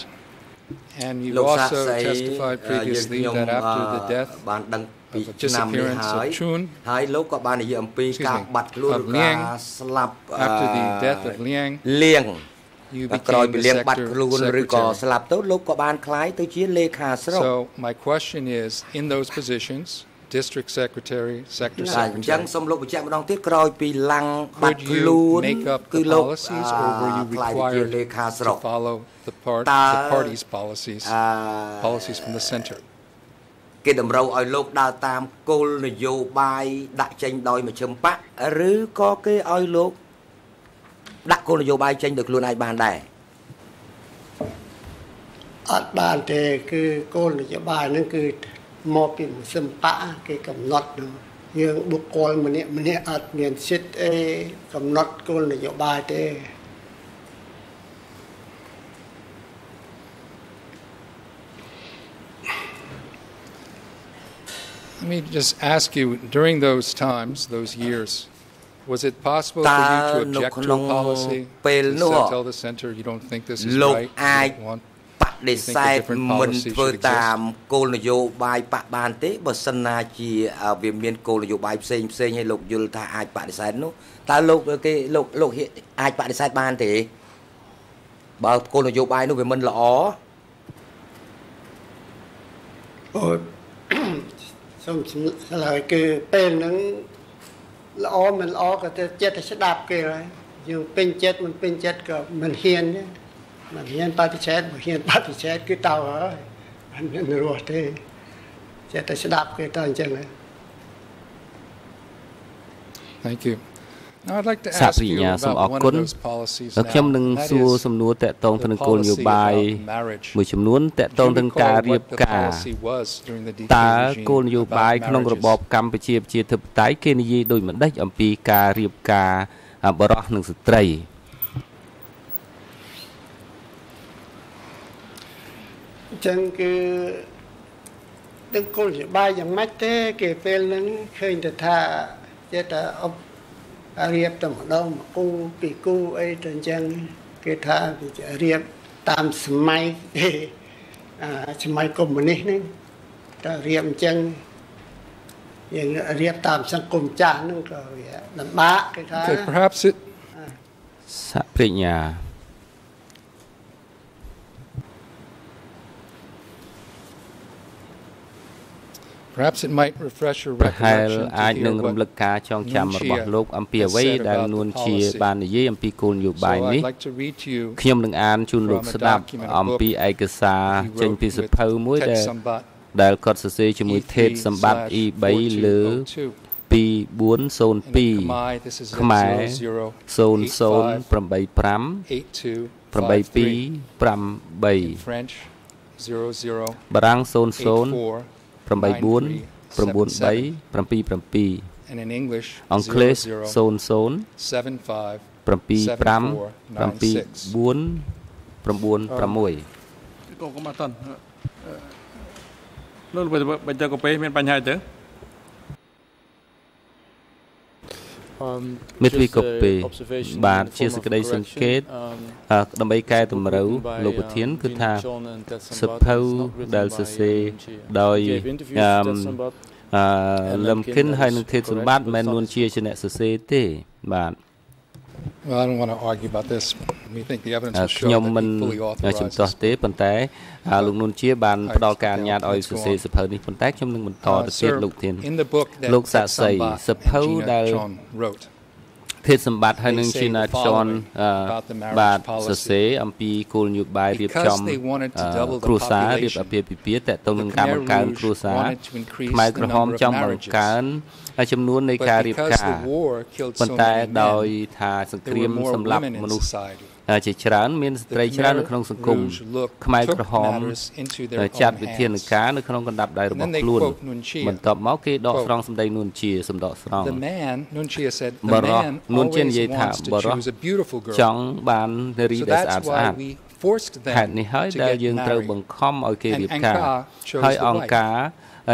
and you លោកសាក់ also សី testified អឺយើង previously ខ្ញុំ that after the អឺ death បានដឹងពី of the ឆ្នាំនេះ disappearance ហើយ of Chun ហើយលោកក៏បាននិយាយអំពី Excuse ការ me, បាត់ខ្លួន of ឬ Liang ការស្លាប់ after the អឺ death of Liang, លៀង you ក្រោយ became ពី the លៀងបាត់ sector ខ្លួនឬក៏ secretary. ស្លាប់ទៅលោកក៏បានคล้ายទៅជាលេខាស្រុក So my question is, in those positions, district secretary, secretary, you make up policies or were you required to follow the, party's policies, policies from the center? គេតម្រូវឲ្យលោកដើរតាមគោលនយោបាយដាក់ចេញដោយមជ្ឈិមបកឬក៏គេឲ្យលោកដាក់គោលនយោបាយចេញដោយខ្លួនឯងបានដែរអត់បានទេគឺគោលនយោបាយហ្នឹងគឺ មកពីសិមបៈគេកំណត់នោះយើងបុគ្គលម្នាក់ម្នាក់អត់មានសិទ្ធិអីកំណត់គោលនយោបាយទេ Let me just ask you, during those times, those years, was it possible for តើ you to នៅ object ក្ to នង a policy? ពេល to នោះ say- tell the center you don't think this is លោក right, you អាច don't want ប ដិសេធ different មិន policy ធ្វើ should exist? តាមគោលនយោបាយបកបានទេបើសិនណាជាអឺវាមានគោលនយោបាយផ្សេងផ្សេងឲ្យលោកយល់ថាអាចបដិសេធនោះតើលោកគេលោកលោកហ៊ានអាចបដិសេធបានទេបើគោលនយោបាយនោះវាមិនល្អអូយសូមឆ្លើយគឺពេលហ្នឹងល្អមិនល្អក៏ទៅចិត្តតែស្ដាប់គេហើយយើងពេញចិត្តមិនពេញចិត្តក៏មិនហ៊ានទេ មិនហ៊ានបដិសេធមិនហ៊ានបដិសេធគឺទៅហើយមិនមានរស់ទេចិត្តតែស្ដាប់គេទៅអញ្ចឹងហើយ Thank you. Now I'd like to សាក ask ប្រាជ្ you ញាសូម about អរ one គុ of ណ those policies ហើយខ្ញុំ now, នឹង and that សួរ is សំណួរតកតងទៅ the នឹងគោលនយោបាយ policy about marriage. មួយចំនួនតកតង Do ទៅ you នឹងការ recall រៀប what the ការ policy was during the DK តើ regime គោលនយោបាយ about ក្នុងរបប marriages? កម្ពុជាប្រជាធិបតេយ្យគេនិយាយដូចម្ដេចអំពីការរៀបការបរោះនិងស្ត្រី អញ្ចឹងគឺដឹងគោលនយោបាយយ៉ាងម៉េចទេ គេពេលហ្នឹងឃើញតែថាចេះតែអបរៀបតែម្ដងមួយគូពីរគូអីទៅអញ្ចឹងគេថាវាจะរៀបតាមសម័យទេអាសម័យកុម្មុយនីសហ្នឹងតែរៀបអញ្ចឹងយើងរៀបតាមសង្គមចាស់ហ្នឹងក៏វាលំបាកគេថា Okay, perhaps it សាកប្រាជ្ញា perhaps it might refresh your ប្រហែល recollection អាច to នឹង hear រំលឹ what កការចងចាំរបស់លោកអំពីអ្វី said ដែល about the នួនជា policy. បាននិយាយអំពីគោលនយោបាយ So នេះ I'd like to read to you ខ្ញុំនឹងអានជូនលោក from a ស្ដាប់ document, a អំពី book ឯកសារ he ចេញ wrote ពីស with ភៅមួយ Ted ដែល Sambat, ដែលគាត់សរសេរជាមួយ EP ថេតសម្បត្តិ E3 លើ slash 2402 42. And in Khmer, this is ខ្មែរ0085 82 008253 French 00បារាំង 84 0084 9377 and in English អង់គ្លេស00 00 75 75 9496កុំកុំអត់តន់លោកបើទៅកាពេមានបញ្ហាអ ញ្ចឹង Um, មេទ្វី just កូ a ពេ observation បាទ in the ជា form សេច of ក្តីសង្កេត correction. Um, អឺដើម្បីកែតម្រូវ written by, លោកប្រធាន um, គឺ Vin ថា Chon and Ted សៀវ Sambat. ភៅ It's not written ដែល by, សរសេរ um, Chia. ដោយ Gave interviews អឺ to Ted Sambat. អឺ And លឹម Lemkin គិន that ហើយ is នឹងធេត correct, សម្បត្តិ but មិន it's នួន not ជាជាអ្នកសរសេរទេបាទ Well, I don't want to argue about this. We think the evidence អឺ will ខ show ខ្ញុំ that មិន he fully ជំទាស់ authorizes ទេប៉ុន្តែអឺលោកនួនជាបាន I ផ្ដល់ just- ការអនុញ្ញាត yeah, ឲ្យ let's សរ go សេរ on. សភៅនេះប៉ុន្តែខ្ញុំនឹងបន្ត Uh, ទៅទៀត sir, លោកធាន in the book that លោក Ted សាក់សី Sambat សភៅ and Gina ដែល Chon wrote ធេតសម្បត្តិហើយនឹង They say ជីណា the ចន following អឺ about the marriage បាទ policy. សរសេរអំពីគោលនយោបាយរៀបចំ Because they wanted to អឺ double the គ្រួសាររៀប population, អាពាហ៍ពិពាហ៍តកតងនឹង the ការ Khmer បង្កើន Rouge គ្រួសារ wanted to increase ខ្មែរ the ក្រហម number of ចង់បង្ marriages. កើន ចំនួននៃការ But រៀប because ការ the war killed ប៉ុ so ន្តែ many ដោយ men, ថាសង្គ្ there រាម were more សម្លាប់ women in មនុស្ស society. ជាច្រើនមានស្ត្រី The ច្រើននៅ Khmer ក្នុងសង្គម Rouge look ខ្មែរ took ក្រហម matters into their ចាត់ own វិធាន hands. ការនៅក្នុងកណ្ដាប់ដៃរបស់ And then they ខ្លួន quote Nuon Chea. បន្ទាប់មកគេដក Quote, ស្រង់សម្ដីនួនជាសំដកស្រង់ The man, Nunchia said, ប the រោះ man នួនជានិ always យាយថា wants to បរោះ choose a beautiful ច girl. ង់បាននារី So ដែលស្អាត that's ស្អា why ត we forced ហេតុ them នេះហើយ to ដែល get យើងត្រូវ married. បង្ខំឲ្យគេ And រៀបការ Angkar chose ហើយ the អង្គការ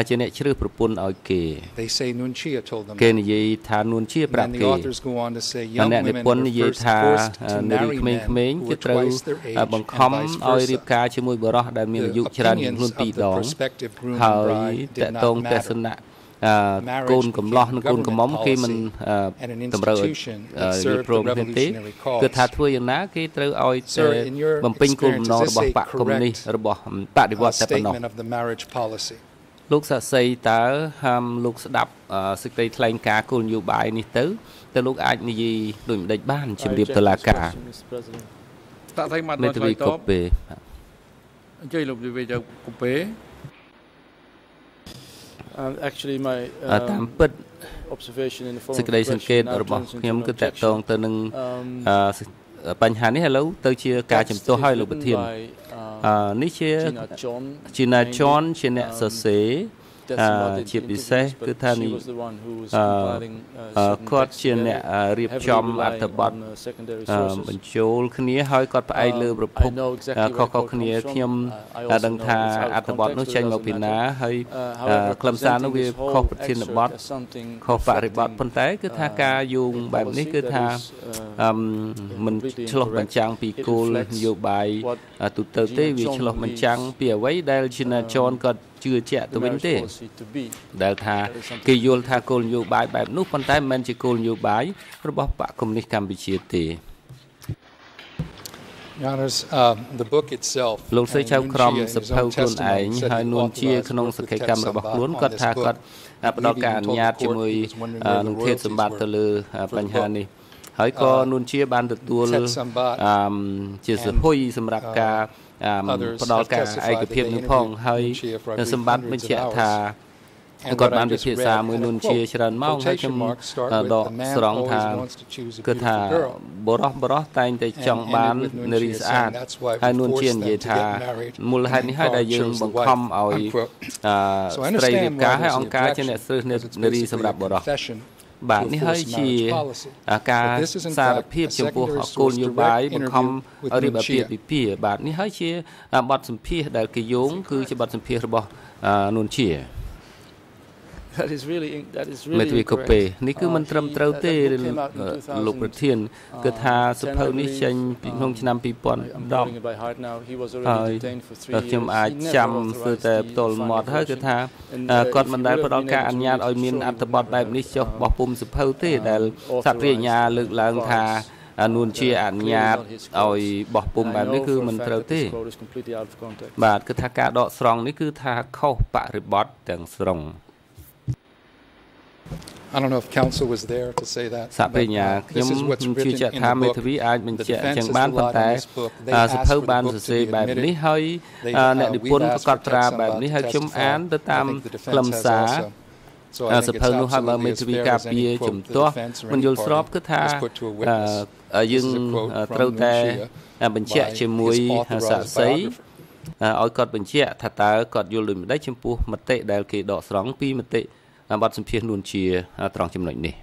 ជាអ្នកជ្រើសប្រពន្ធឲ្យគេ They say Nunchia told them គេ that. និយាយថានួនជាប្ And រាប់ then គេ the authors go on to say ហើយ young អ្នកនិ women ពន្ធ were និយាយ first ថា forced to នារី marry ក្មេង men ៗ who គឺ were ត្រូវ twice their age បង្ខំ and vice ឲ្យរៀប versa. ការជាមួយបរិះដែលមានអាយុ The ច្រើនជាង opinions ខ្លួនពីរ of the ដង prospective groom ហើ and យ bride ត did កតង not ទ matter. ស្សនៈអឺ Marriage កូនកកំឡោះនិងកូនកំមុំ became គេមិន policy អឺ and an តម្រូវឲ្យ institution that អឺ served យល់ព្រម the គ្នាទេ revolutionary cause. គឺថាធ្វើយ៉ាងណាគេត្រូវឲ្យតែ Sir, in your បំពេញគោលបំណង experience, is របស់ this a បកកុម្មុយនីស correct, របស់បដិវ A ត្តតែប៉ុណ្ណោះ statement of the marriage policy. លោកសាក់សីតើហាមលោកស្ដាប់អឺសេចក្តីថ្លែងការណ៍គោលនយោបាយនេះទៅតើលោកអាចនិយាយដូចម្ដេចបានជំរាបតុលាការ Mr. President. តាក់ថៃមកមេដល់ធាឆ្លើវីយតកុបពេអញ្ជើញលោកនិយាយទៅកុំពេ Um, actually, my អឺតាម um, ពិត observation in the form សេច of ក្តី a សង្កេត question now របស់ turns into ខ្ញុំ an គឺតកតង objection. ទៅនឹង Um, អឺបញ្ហានេះឥឡូវទៅជាការជំទាស់ឲ្យលោកប្រធាន by, អឺ uh, នេះជា Gina John ជីណា mainly. ជន់ជាអ្នកសរសេរ That's Ah, not in ជា the ពិសេស interviews, គឺ but ថា she នេះ was the one who was អឺ compiling, uh, អឺ certain គាត់ texts ជាអ្នក together, អឺរៀប heavily ចំអ relying ត្ថបទ on, uh, secondary អឺ sources. បញ្ចូលគ្នាហើយគាត់ផ្អែកលើប្រភព I know អឺ exactly ខុស where ៗគ្នា it comes from. ខ្ញុំ Uh, I also ដឹង know ថា it's out of អត្ថបទ context, នោះ but ចេញ it មកពី doesn't ណា matter. ហើយ Uh, អឺ however, ខ្លឹមសារនោះវា presenting this ខុស whole ប្រធានប excerpt ទ as something ខុសបរិបទ reflecting, ប៉ុន្តែគឺថា uh, ការយោងបែបនេះ policy គឺ that ថា is, uh, អឹមមិន completely ឆ្លុះ incorrect. បញ្ចាំងពី It គោល reflects នយោបាយ what ទូទៅទេ Gina វា John ឆ្លុះបញ្ចាំង believes, ពីអ្វីដែលជីណា um, ចនគាត់ ជឿជាក់ទៅ the វិញ marriage ទេ policy to be. ដែលថា That is something គេយល់ថាគោលនយោបាយបែបនោះប៉ុន្តែមិនមែនជាគោលនយោបាយរបស់បកកុម្មុយនីសកម្ពុជាទេ Your Honors, um, the book itself, លោកស្រី and ឆៅ Nuon ក្រម Chea in ស his ភៅ own ខ្លួនឯង testimony said ហើយ he នួនជា authorized ក្នុង work ស with ក្ខី Ted កម្មរបស់ Sambat ខ្លួន on គាត់ this ថា book. គាត់ I ផ្ដល់ believe he ការអ even នុញ្ញាត told the court ជាមួយ he was wondering អឺ where the នឹងធាត royalties សម្បត្តិ were ទៅលើអឺ for the បញ្ហា book. នេះហើយក៏ Uh, នួនជាបានទទួល Ted Sambat អឺជាសហុយសម្រាប់ការអឺ others ផ្ដល់ have ការ testified ឯក that ភាព they នឹងផង interviewed ហើយ Nuon Chea for, I believe, សម្បត្តិ hundreds បញ្ of ជាក់ថា hours. And គាត់ what បាន I ពិ just ភា read, ក្សាមួយ and I នួនជា quote, ច្រើនម៉ោងហើយខ្ញុំ quotation marks start អឺ with, ដក "The man ស្រង់ថា always wants to choose a គឺថា beautiful girl." បរោះបរោះតែងតែចង់ And បាន ended with Nuon នារី Chea ស្អាត saying that's why we ហើយនួនជា forced និយាយ them to ថា get married មូលហេតុនេះហើយដែលយើង chose the បង្ខំ wife, ឲ្យ unquote. អឺ So I ស្ត្រីរៀប understand ការ why ហើយ there's អង្គ the ការជា objection, អ្នកស្រើស because it's នារី basically សម្រាប់ a បរោះ confession បាទ to a នេះហើយ forced ជា marriage policy. អាការ But this is in សារ fact ភាព a ចំពោះ secondary គោលនយោបាយ source បង្ខំ direct ឲ្យរៀប interview អាពាហ៍ with ពិពាហ៍បាទនេះហើយជាបទសម្ភាសន៍ដែលគេយោងគឺជាបទសម្ភាសន៍របស់អឺនួនជា That is really in- that is មេ really ធាវីកូ incorrect. ពេនេះគឺមិន Uh, ត្រឹម he- ត្រូវ that- ទេ that book came out in លោកប្រ 2000, ធានគឺថាស10ភៅនេះចេញ I believe, ពីក្នុងឆ្នាំ I'm quoting it by heart now. He was 2010 already ហើយ detained for three ខ្ញុំ years. អាច He never ចាំស្ទើរ authorized តែ the ផ្ទាល់ final មាត់ហើយគឺ version. ថា And, អឺ uh, គាត់ if មិន he ដែល would ផ្ដល់ have ការ been អនុ able ញ្ញាត to ឲ្យមាន show អត្ថបទ even, បែបនេះចុះ uh, បោះពុំសភៅទេដែល authorized សាស្ត្រាចារ្យលើកឡើងថា files អានួនជាអនុញ្ញាត clearly not his quotes. ឲ្យបោះពុំ And I បែបនេះ know គឺ for a មិន fact ត្រូវ that ទេ this quote is completely out of context. បាទគឺថាការដកស្រង់នេះគឺថាខុសបរិបទទាំងស្រុង I don't know if counsel was there to say that. សា but, បញ្ញា uh, ខ្ញុំ this is what's ជឿ written ជាក់ in ថា the មេ book. ធាវីអាចបញ្ The ជាក់អញ្ចឹង defense បាន has ប៉ុន្ relied តែ on this book. They អឺ asked សភៅ for the បាន book សរ to សេរ be បែប admitted. នេះហើយ They, អឺ uh, អ្នកនិ we've ពន្ធក៏ asked ក for ត់ត្រា Ted បែប Sambat នេះ to ហើយខ្ញុំ testify. អានទៅតាម I think the defense ខ្លឹម has សារ also. So អឺ I ស think ភៅ it's នោះហើយបើ absolutely មេ as ធាវី fair ការ as ពារ any ជំ quote the ទាស់ defense or មិន any យល់ស្រប party គឺថា is put to a អឺ witness. យើង This is a quote អឺ from ត្រូវតែ Nuncia បញ្ជាក់ by ជាមួយ his សាក់ authorized សី biographer. អឺឲ្យគាត់បញ្ជាក់ថាតើគាត់យល់ដូចម្ដេចចំពោះមតិដែលគេដកស្រង់ពីមតិ បទសម្ភាសន៍នួនជាត្រង់ចំណុចនេះ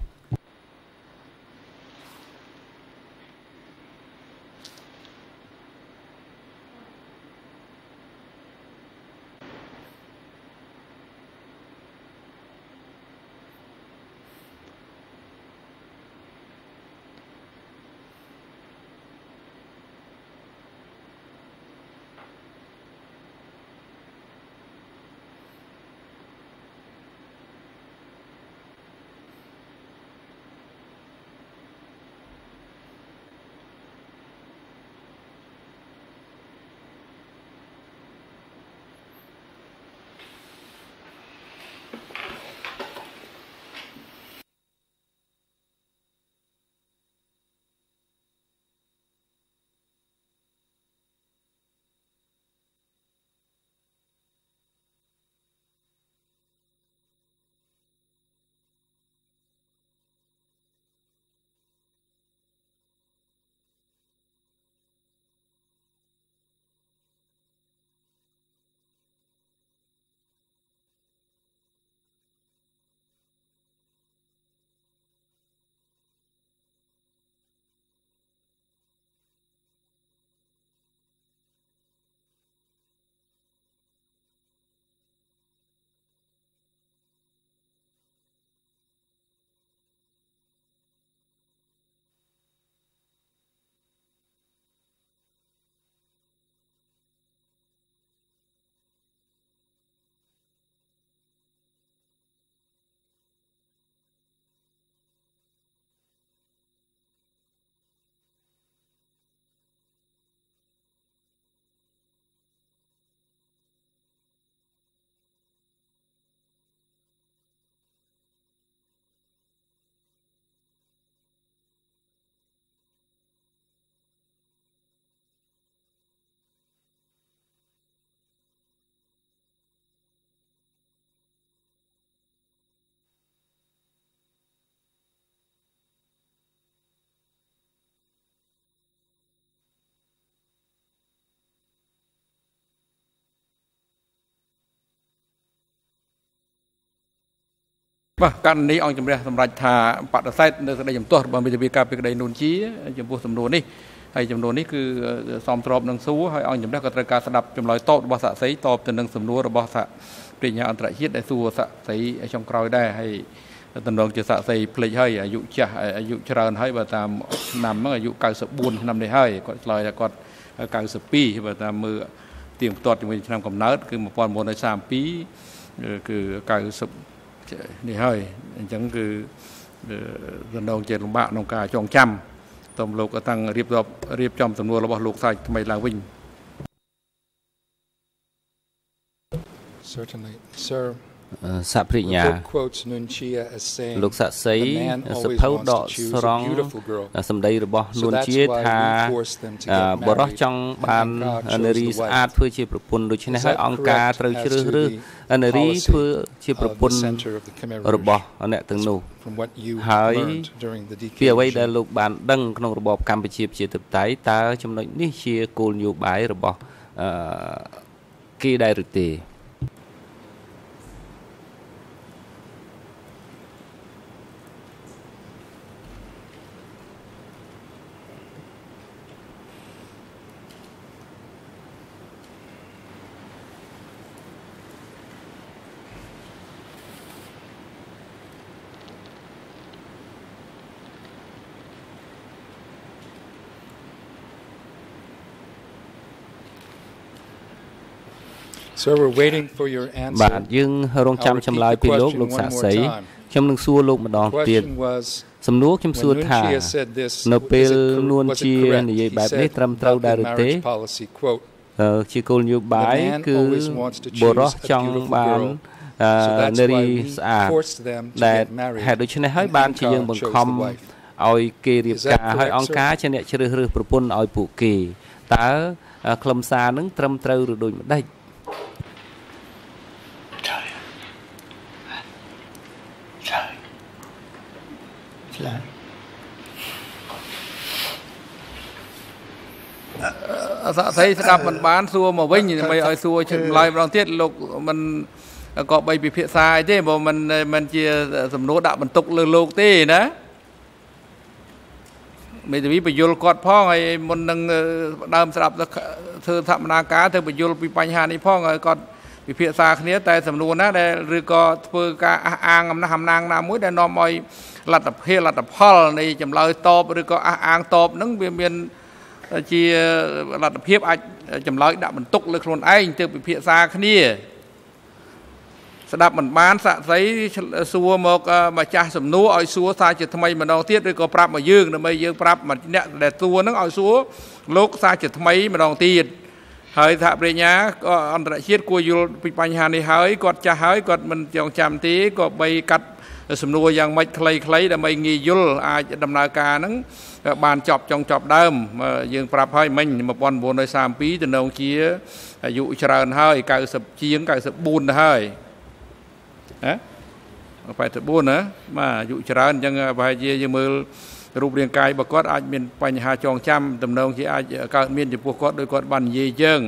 បាទករណីអង្គជំរះសម្រាប់ថាបដិសេធនៅក្តីជំទាស់របស់មេធាវីការពីក្តីនួនជាចំពោះសំណួរនេះហើយចំនួននេះគឺសំទ្របនឹងសួរហើយអង្គជំរះក៏ត្រូវការស្ដាប់ចម្លើយតបរបស់សាក់សីតបទៅនឹងសំណួររបស់សាក់ប្រាជ្ញាអន្តរជាតិដែលសួរសាក់សីចុងក្រោយដែរហើយតំណងជាសាក់សីភ្លេចហើយអាយុចាស់អាយុច្រើនហើយបើតាមឆ្នាំហ្នឹងអាយុ94ឆ្នាំនេះហើយគាត់ឆ្លើយថាគាត់92បើតាមមើលទៀងផ្ទាត់ជាមួយឆ្នាំកំណើតគឺ1932គឺ90 នេះហើយអញ្ចឹងគឺតំណងជាលំបាកក្នុងការចងចាំតមលោកតាំងរៀបរាប់រៀបចំសំណួររបស់លោកសាច់ថ្មីឡើងវិញ Certainly. Sir, សាប្រាជ្ញា the book quotes Nunchia as saying, លោកសាក់សី "The man ស always ភៅ wants ដ to ក choose ស្រ a ង់ beautiful girl." សម្ដីរបស់ So នួន that's ជា why ថា we force them to អឺ get បរោះ married. ចង់បាន And God chose នារី the ស្អាត wife. ធ្វើជាប្រពន្ធដូច្នេះ Is ហើយ that អង្គការ correct ត្រូវ as ជ្រើស to រើស the នារី policy ធ្វើជាប្រ of ពន្ធ the center of the Khmer របស់ regime អ្នកទាំងនោះ from what you ហើយ learned during the ពី DK អ្វីដែល regime. លោកបានដឹងក្នុងរបបកម្ពុជាប្រជាធិបតេយ្យតើចំណុចនេះជាគោលនយោបាយរបស់អឺគេដែរឬទេ So we're waiting for your បាទ answer. យើងរងចាំ I'll repeat ចម្លើយ the ពីលោក question លោកសា one ក់ more សី time. ខ្ញុំនឹងសួរលោកម្ដងទៀត Question was សំណួរខ្ញុំសួរ when ថា Nunchia said this នៅពេល is it cor- នួន was it ជា correct? និយាយ He បែបនេះ said ត្រឹមត្រូវ about ដែរ the ឬទេ marriage policy quote អឺជាគោលនយោបាយ The man គឺ always wants to បរោះ choose a ចង់ beautiful បាន girl. អឺ So that's នា why រី we ស្អាត forced them to ដែល get married. ហេតុដូច្នេះហើយ And បានជាយើង Angkar បង្ chose ខំ the wife. ឲ្យគេរៀប Is that ការហើយ correct, អង្គ sir? ការជាអ្នកជ្រើសរើសប្រពន្ធឲ្យពួកគេតើអឺខ្លឹមសារនឹងត្រឹមត្រូវឬដូចម្ដេច trời អស័ក្តិសិទ្ធិស្ដាប់មិនបានសួរមកវិញដើម្បីឲ្យសួរចម្លើយម្ដងទៀតលោកមិនក៏បីពិភាក្សាអីទេបើមិនមិនជាសំណួរដាក់បន្ទុកលើលោកទេណាមេធាវីបញ្យលគាត់ផងហើយមុននឹងដើមស្ដាប់ធ្វើធម្មនាការធ្វើបញ្យលពីបញ្ហានេះផងហើយគាត់ពិភាក្សាគ្នាតែសំណួរណាដែលឬក៏ធ្វើការអះអាងអំណះអំណាងណាមួយដែលនាំឲ្យ លទ្ធភាពលទ្ធផលនៃចម្លើយតបឬក៏អះអាងតបហ្នឹងវាមានជាលទ្ធភាពអាចចម្លើយដាក់បន្ទុកលើខ្លួនឯងទៅពិភាក្សាគ្នាស្ដាប់មិនបានសាក់សីសួរមកម្ចាស់សំណួរឲ្យសួរសារជាថ្មីម្ដងទៀតឬក៏ប្រាប់មកយើងដើម្បីយើងប្រាប់មកអ្នកដែលសួរហ្នឹងឲ្យសួរលោកសារជាថ្មីម្ដងទៀតហើយថាប្រញ្ញាក៏អន្តរជាតិគួរយល់ពីបញ្ហានេះហើយគាត់ចាស់ហើយគាត់មិនចងចាំទេក៏បីកាត់ សំណួរយ៉ាងម៉េចខ្លីៗដើម្បីងាយយល់អាចដំណើរការហ្នឹងបានចប់ចុងចប់ដើមយើងប្រាប់ហើយមិញ1932តំណងជាអាយុច្រើនហើយ90ជាង94ទៅហើយណា84ណាបាទអាយុច្រើនអញ្ចឹងប្រហែលជាយើងមើលរូបរាងកាយរបស់គាត់អាចមានបញ្ហាចងចាំតំណងជាអាចកើតមានចំពោះគាត់ដោយគាត់បាននិយាយយើង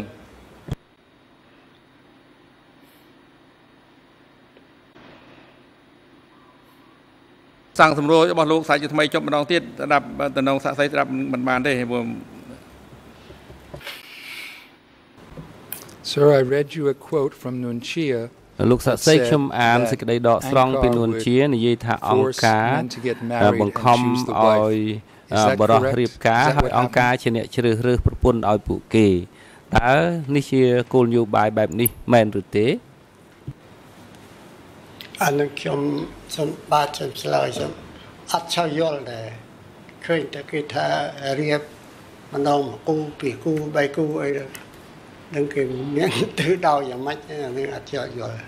សាំងសម្រួលរបស់លោកសាច់ជាថ្មីចុះម្ដងទៀតស្ដាប់តំណងសាក់សីស្ដាប់មិនបានទេព្រោះ Sir, I read you a quote from Nunchia លោកសាក់សីខ្ញុំអានសេចក្តីដកស្រង់ពីនួនជានិយាយថាអង្គការ men to get married បង្ខំ and choose the ឲ្យ wife. Is that បរោះ correct? រៀបការ Is that ហើយ what អង្គការជាអ្នកជ្រើសរើសប្រពន្ធឲ្យពួកគេតើនេះជាគោលនយោបាយបែបនេះមែនឬទេអានឹងខ្ញុំ សូមបាទសូមឆ្លើយសូមអត់ឆៅយល់ដែរឃើញតែគេថារៀបម្ដងមួយគូពីរគូបីគូអីហ្នឹងគេមានទិសដៅយ៉ាងម៉េចអានឹងអត់ឆៅយល់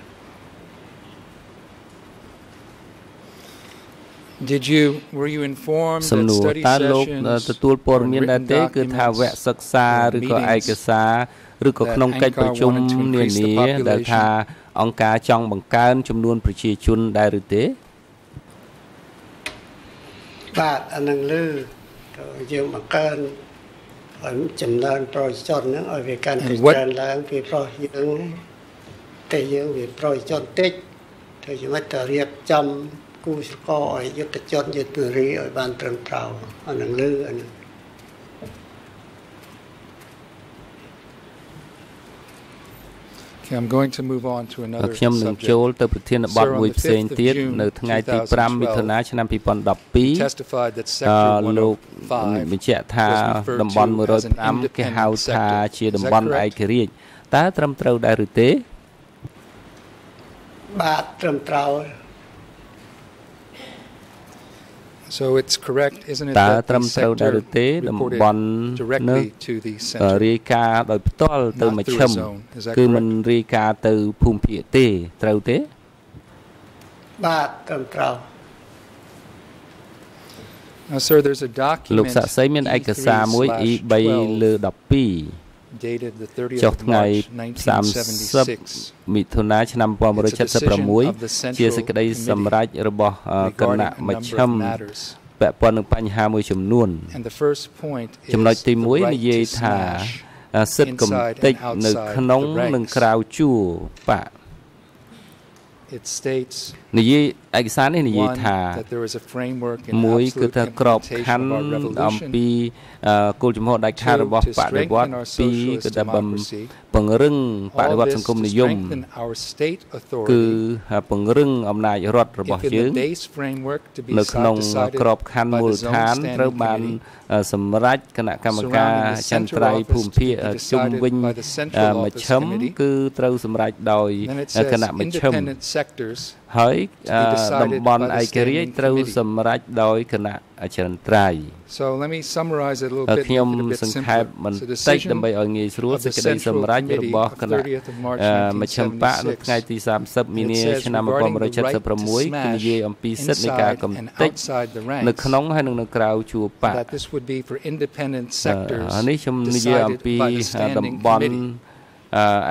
Did you were you informed សំ that ណួរ study តើលោក sessions ទទួលព័ត៌ or មានដែរ written ទេគឺថាវគ្គ documents សិក្សាឬក៏ឯកសារ ឬក៏ក្នុងកិច្ចប្រជុំនានាដែលថាអង្គការចង់បង្កើនចំនួនប្រជាជនដែរឬទេបាទអានឹងលឺទៅយើងបង្កើនឲ្យចំណើនប្រជាជនហ្នឹងឲ្យវាកាន់តែ And what- ច្រើនឡើងពីព្រោះយើងតែយើងវាប្រជាជនតិចធ្វើយ៉ាងម៉េចទៅរៀបចំគូស្រករឲ្យយុទ្ធជនយុទ្ធនារីឲ្យបានត្រឹមត្រូវអានឹងលឺអានឹង Okay, I'm going to move on to ហើយ another ខ្ញុំនឹង subject. ចូលទៅប្រធានបទ Sir, on មួយ the ផ្សេង 5th of ទៀត June នៅថ្ងៃទី5មិថុនាឆ្នាំ He 2012 testified that អឺ Sector លោក105បញ្ជាក់ថា was referred តំបន់ to as an 105គេហៅ independent ថា sector. ជាតំ Is ប that ន់ឯ correct? ករាជ្យតើត្រឹមត្រូវដែរឬទេបាទត្រឹមត្រូវ So it's correct, isn't it, តើ that ត្រឹម the ត្រូវដែរឬ sector ទេតំប reported ន់នោះ directly to the អឺ center? រាយការណ៍ដោយផ្ទាល់ទៅ Not ម through ជ្ឈិម a zone. Is that គឺ correct? មិនរាយការណ៍ទៅភូមិភាគទេត្រូវទេបាទត្រឹមត្រូវ Now, sir, there's a លោក document សាក់សីមានឯកសារមួយ E3 លើ12 dated the 30th ចុះ of ថ្ងៃ March 30 1976មិថុនាឆ្នាំ It's a decision of the 1976ជាសេចក្តី Central សម្រេចរបស់អឺគ regarding ណៈ a ម number ជ្ឈិម of matters. ពាក់ព័ន្ធនឹងបញ្ហាមួយចំនួន And the first point is ចំណុចទី the 1 right និយាយ to ថា smash អឺសិទ្ធិកំទេច inside and នៅ outside ក្នុង the ranks. និងក្រៅជួរបក It states និយាយឯកសារនេះនិយាយ one ថា that there is a framework in មួយគឺ absolute ថាក្របខ implementation ណ្ឌ of our អំ revolution ពីអឺគោលចំហដាច់ខាត Two, របស់ to បដិវត្ត strengthen our ពីរ socialist គឺថាបំ democracy. ពង្រឹងបដិ All វត្ត this សង្គម to និយម strengthen our state គឺ authority ពង្រឹងអំណាចរដ្ឋរបស់ if in យើង the base framework to be នៅក្នុង decided ក្របខ័ណ្ឌ by មូល the zone ដ្ឋាន standing ត្រូវបាន committee អឺសម្រេចគណៈកម្មការ surrounding the ចន្ central ទ្រៃ office ភូមិភាគ to be ជុំ decided វិញ by the អ central ឺម office ជ្ឈិម committee គឺត្រូវសម្រេចដោយ then it គ says ណៈមជ្ឈិម independent sectors ហើយអឺ decided តំបន់ by the ឯករាជ្យ standing ត្រូវ committee. សម្រេចដោយគណៈចន្ទ្រៃ so let me summarize it a little ហើយ bit ខ្ញុំ make it a bit សង្ខេប simpler បន្ so តិច decision ដើម្បីឲ្យងាយស្រួល of សេច the ក្តី Central សម្រេច Committee របស់ of គណៈ 30th of March អឺមជ្ឈិមបកនៅថ្ងៃ1976ទី30មីនា It says ឆ្នាំ regarding the right to 1976គឺនិយាយអំពីសិទ្ធិនៃការ inside កំ and ទេច outside the នៅ ranks ក្នុងហើយនិងនៅក្រៅជួរបក that this would be for independent អ sectors ឺនេះខ្ញុំនិយាយអំពី decided by the តំ standing បន់ committee អឺ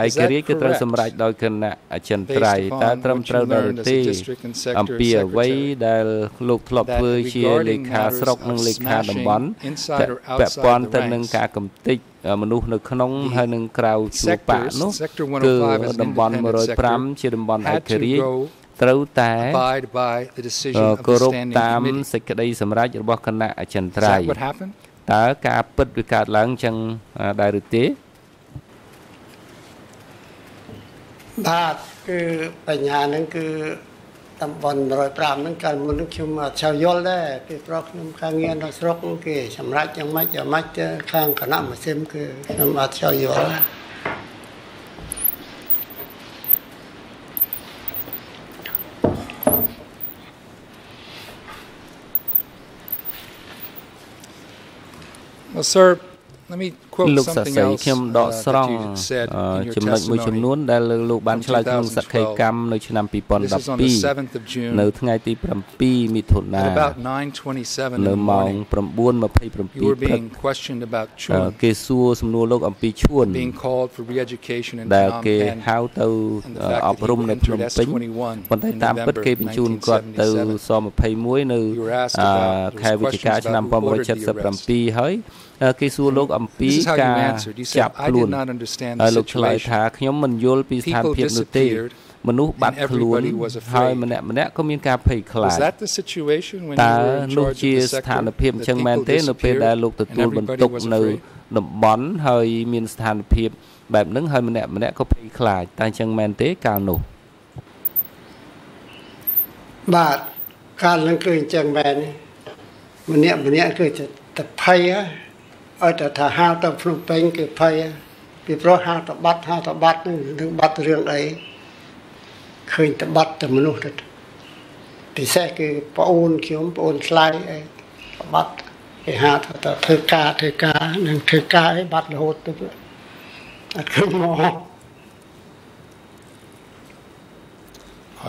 ឯ Is ក that រាជ្យគឺត្រូវ correct? សម្រេចដោយគណៈអចិន្ត្រៃយ៍ Based តើ upon ត្រឹម what ត្រូវ you ដែរ learned as ទេ a district and sector អំពីអ្វី secretary ដែលលោកធ្លាប់ that ធ្វើជា regarding លេខា matters ស្រុកនិង of លេខាតំបន់ smashing inside or ពាក់ព័ន្ធ outside the ទៅនឹង ranks ការកំទេចមនុស្សនៅក្នុង The ហើយនិងក្រៅជួរបក sectors នោះ sector គឺ105 as an តំបន់ independent sector 105ជាតំបន់ឯ had ករាជ្យ to go ត្រូវតែ abide by the អ decision ឺ of គោ the រព standing តាម committee សេចក្តីសម្រេចរបស់គណៈអចិន្ is ត្រៃយ៍ that what happened តើការពិតវាកើតឡើងចឹងអឺដែរឬទេ បាទគឺបញ្ញាហ្នឹងគឺតំបន់105ហ្នឹងកាលមុនហ្នឹងខ្ញុំអត់ឆៅយល់ដែរពីប្រុសខ្ញុំខាងងារនៅស្រុកហ្នឹងគេសម្រាប់យ៉ាងម៉េចយ៉ាងម៉េចទៅខាងគណៈមជ្ឈិមគឺខ្ញុំអត់ឆៅយល់ដែរ well sir let me quote លោកសា something សី else ខ្ញុំដក uh, ស្រង់ that you said អឺ in your ចំណុចមួយចំនួន testimony ដែលលោកបានឆ្លើយក្នុងសក្ខីកម្មនៅឆ្នាំ This is on the 2012 7th of June នៅថ្ងៃទី7មិថុនា at about 9:27 in នៅ the ម៉ោង morning 9:27 you were ព្រឹក being questioned about អឺ children គេសួរសំណួរលោកអំពីឈួន being called for re-education in ដែល Phnom គេ Penh ហៅទៅ and the អឺ fact អ that ប់រំ he នៅភ្នំ entered ពេញ S21 ប៉ុន្តែ in តាមពិត November គេបញ្ជូនគាត់ទៅ 1977. ស21នៅ You were asked អឺ about- there ខែ was វិច្ឆិកា questions ឆ្នាំ about who ordered the 1977ហើយអឺ គេសួរលោកអំពី This is how កា you រ answered. You ចា said, ប់ I ខ្លួន did not understand ហើយ the លោកឆ្លើយថា situation. ខ្ញុំមិនយល់ពីស្ថាន People ភាពនោះទេ disappeared មនុស្សបាត់ and ខ្លួន everybody was afraid. ហើយម្នាក់ម្នាក់ក៏មានការភ័យខ្លា Was ច that the situation when តើ you were in នោះ charge ជា of the ស្ថាន sector? ភាពអ that ញ្ចឹងមែន people ទេ នៅពេលដែល disappeared លោកទទួល and បន្ everybody ទុក was នៅ afraid? តំបន់ហើយមានស្ថានភាពបែបហ្នឹងហើយម្នាក់ម្នាក់ក៏ភ័យខ្លាចតែអញ្ចឹងមែនទេកាលនោះបាទកាលហ្នឹងគឺអញ្ចឹងមែនម្នាក់ម្នាក់គឺតែភ័យហើយ ឲ្យតែថាហៅទៅភ្នំពេញគឺភ័យហើយពីព្រោះហៅទៅបាត់ហៅទៅបាត់ហ្នឹងនឹងបាត់រឿងអីឃើញតែបាត់តែមនុស្សទៅពិសេសគឺប្អូនខ្ញុំប្អូនឆ្លៃអីបាត់គេហៅថាទៅធ្វើការធ្វើការនឹងធ្វើការអីបាត់រហូតទៅអត់ឃើញមក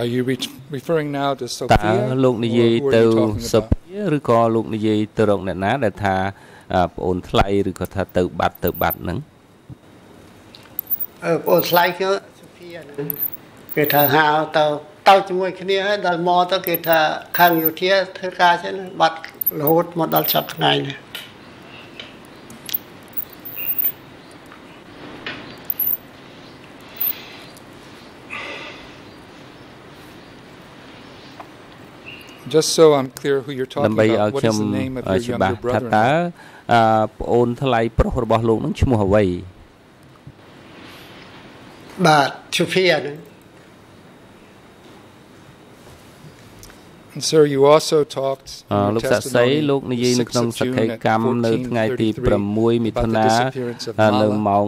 Are you re- referring now to តើ Sophia? លោកនិយាយ or who are ទៅ you talking សុ about? ភាឬក៏លោកនិយាយទៅរកអ្នកណាដែលថាអឺ ប្អូនថ្លៃឬក៏ថាទៅបាត់ទៅបាត់ហ្នឹងអឺបងស្លាយគឺសុភាហ្នឹងគេថាហៅទៅទៅជាមួយគ្នាហើយដល់មកទៅគេថាខាងយោធាធ្វើការចឹងបាត់រហូតមកដល់ចាប់ថ្ងៃនេះ Well, Just so I'm clear who you're ដ talking ដើម្បីឲ្យ about, what ខ្ញុំ is the name of អឺ your ច្បាស់ younger ថា brother? តើ អឺប្អូនថ្លៃប្រុសរបស់លោកនឹងឈ្មោះអ្វីបាទឈូភីហ្នឹង And sir, you also talked អឺ in លោក your សាក់សី testimony លោកនិយាយនៅ the ក្នុង 6th ស of ក្ខី June at កម្មនៅថ្ងៃទី6មិ1433ថុ about នា the disappearance of អឺនៅ Mala. ម៉ោង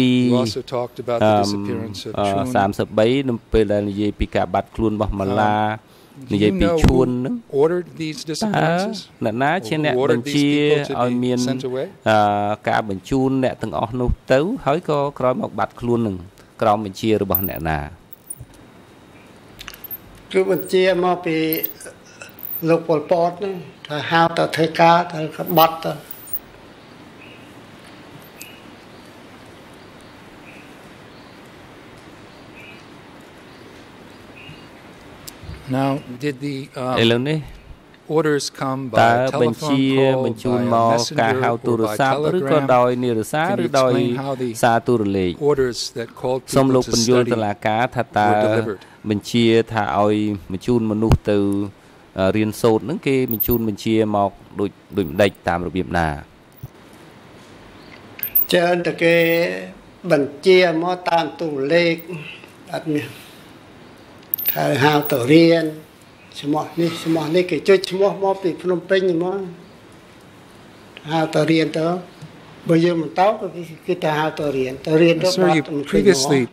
You 12 also talked about អឺ the disappearance of អឺ Chun. 33នៅពេលដែលនិយាយពីការបាត់ខ្លួនរបស់ម៉ាឡា Do និយាយ you ពី know ឈួន who ហ្នឹង ordered these តើ disappearances? អ្នកណាជាអ្នក Who ordered បញ្ these ជា people to ឲ្យ be មាន sent away? អឺការបញ្ជូនអ្នកទាំងអស់នោះទៅ ហើយក៏ក្រោយមកបាត់ខ្លួននឹងក្រោមបញ្ជារបស់អ្នកណាគឺបញ្ជាមកពីលោកប៉ុលពតហ្នឹងថាហៅទៅធ្វើការទៅក្បត់ទៅ Now, did the ឥ um, ឡូវនេះ orders come តើ by បញ្ជា telephone call, បញ្ជូន by មក a ការ messenger, ហៅទូ or រ by ស័ព្ទឬក៏ telegram? ដោយនារសារ Can ឬ you ដោយ explain how the សារទូរលេខ orders that called សូមលោក people ព to ន្យល់ study តុលាការថាតើ were delivered? បញ្ជាថាឲ្យបញ្ជូនមនុស្សទៅអឺរៀនសូត្រហ្នឹងគេបញ្ជូនបញ្ជាមកដូចដូចម្ដេចតាមរបៀបណាច្រើនតែគេបញ្ជាមកតាមទូរលេខអត់មាន ថាហៅទៅរៀនឈ្មោះនេះឈ្មោះនេះគេចុចឈ្មោះមកពីភ្នំពេញហ្មងហៅទៅរៀនទៅបើយើងមិនទៅក៏គេគេទៅហៅទៅរៀនទៅរៀនទៅ Sir, បា you ត់មិនឃើញមក previously you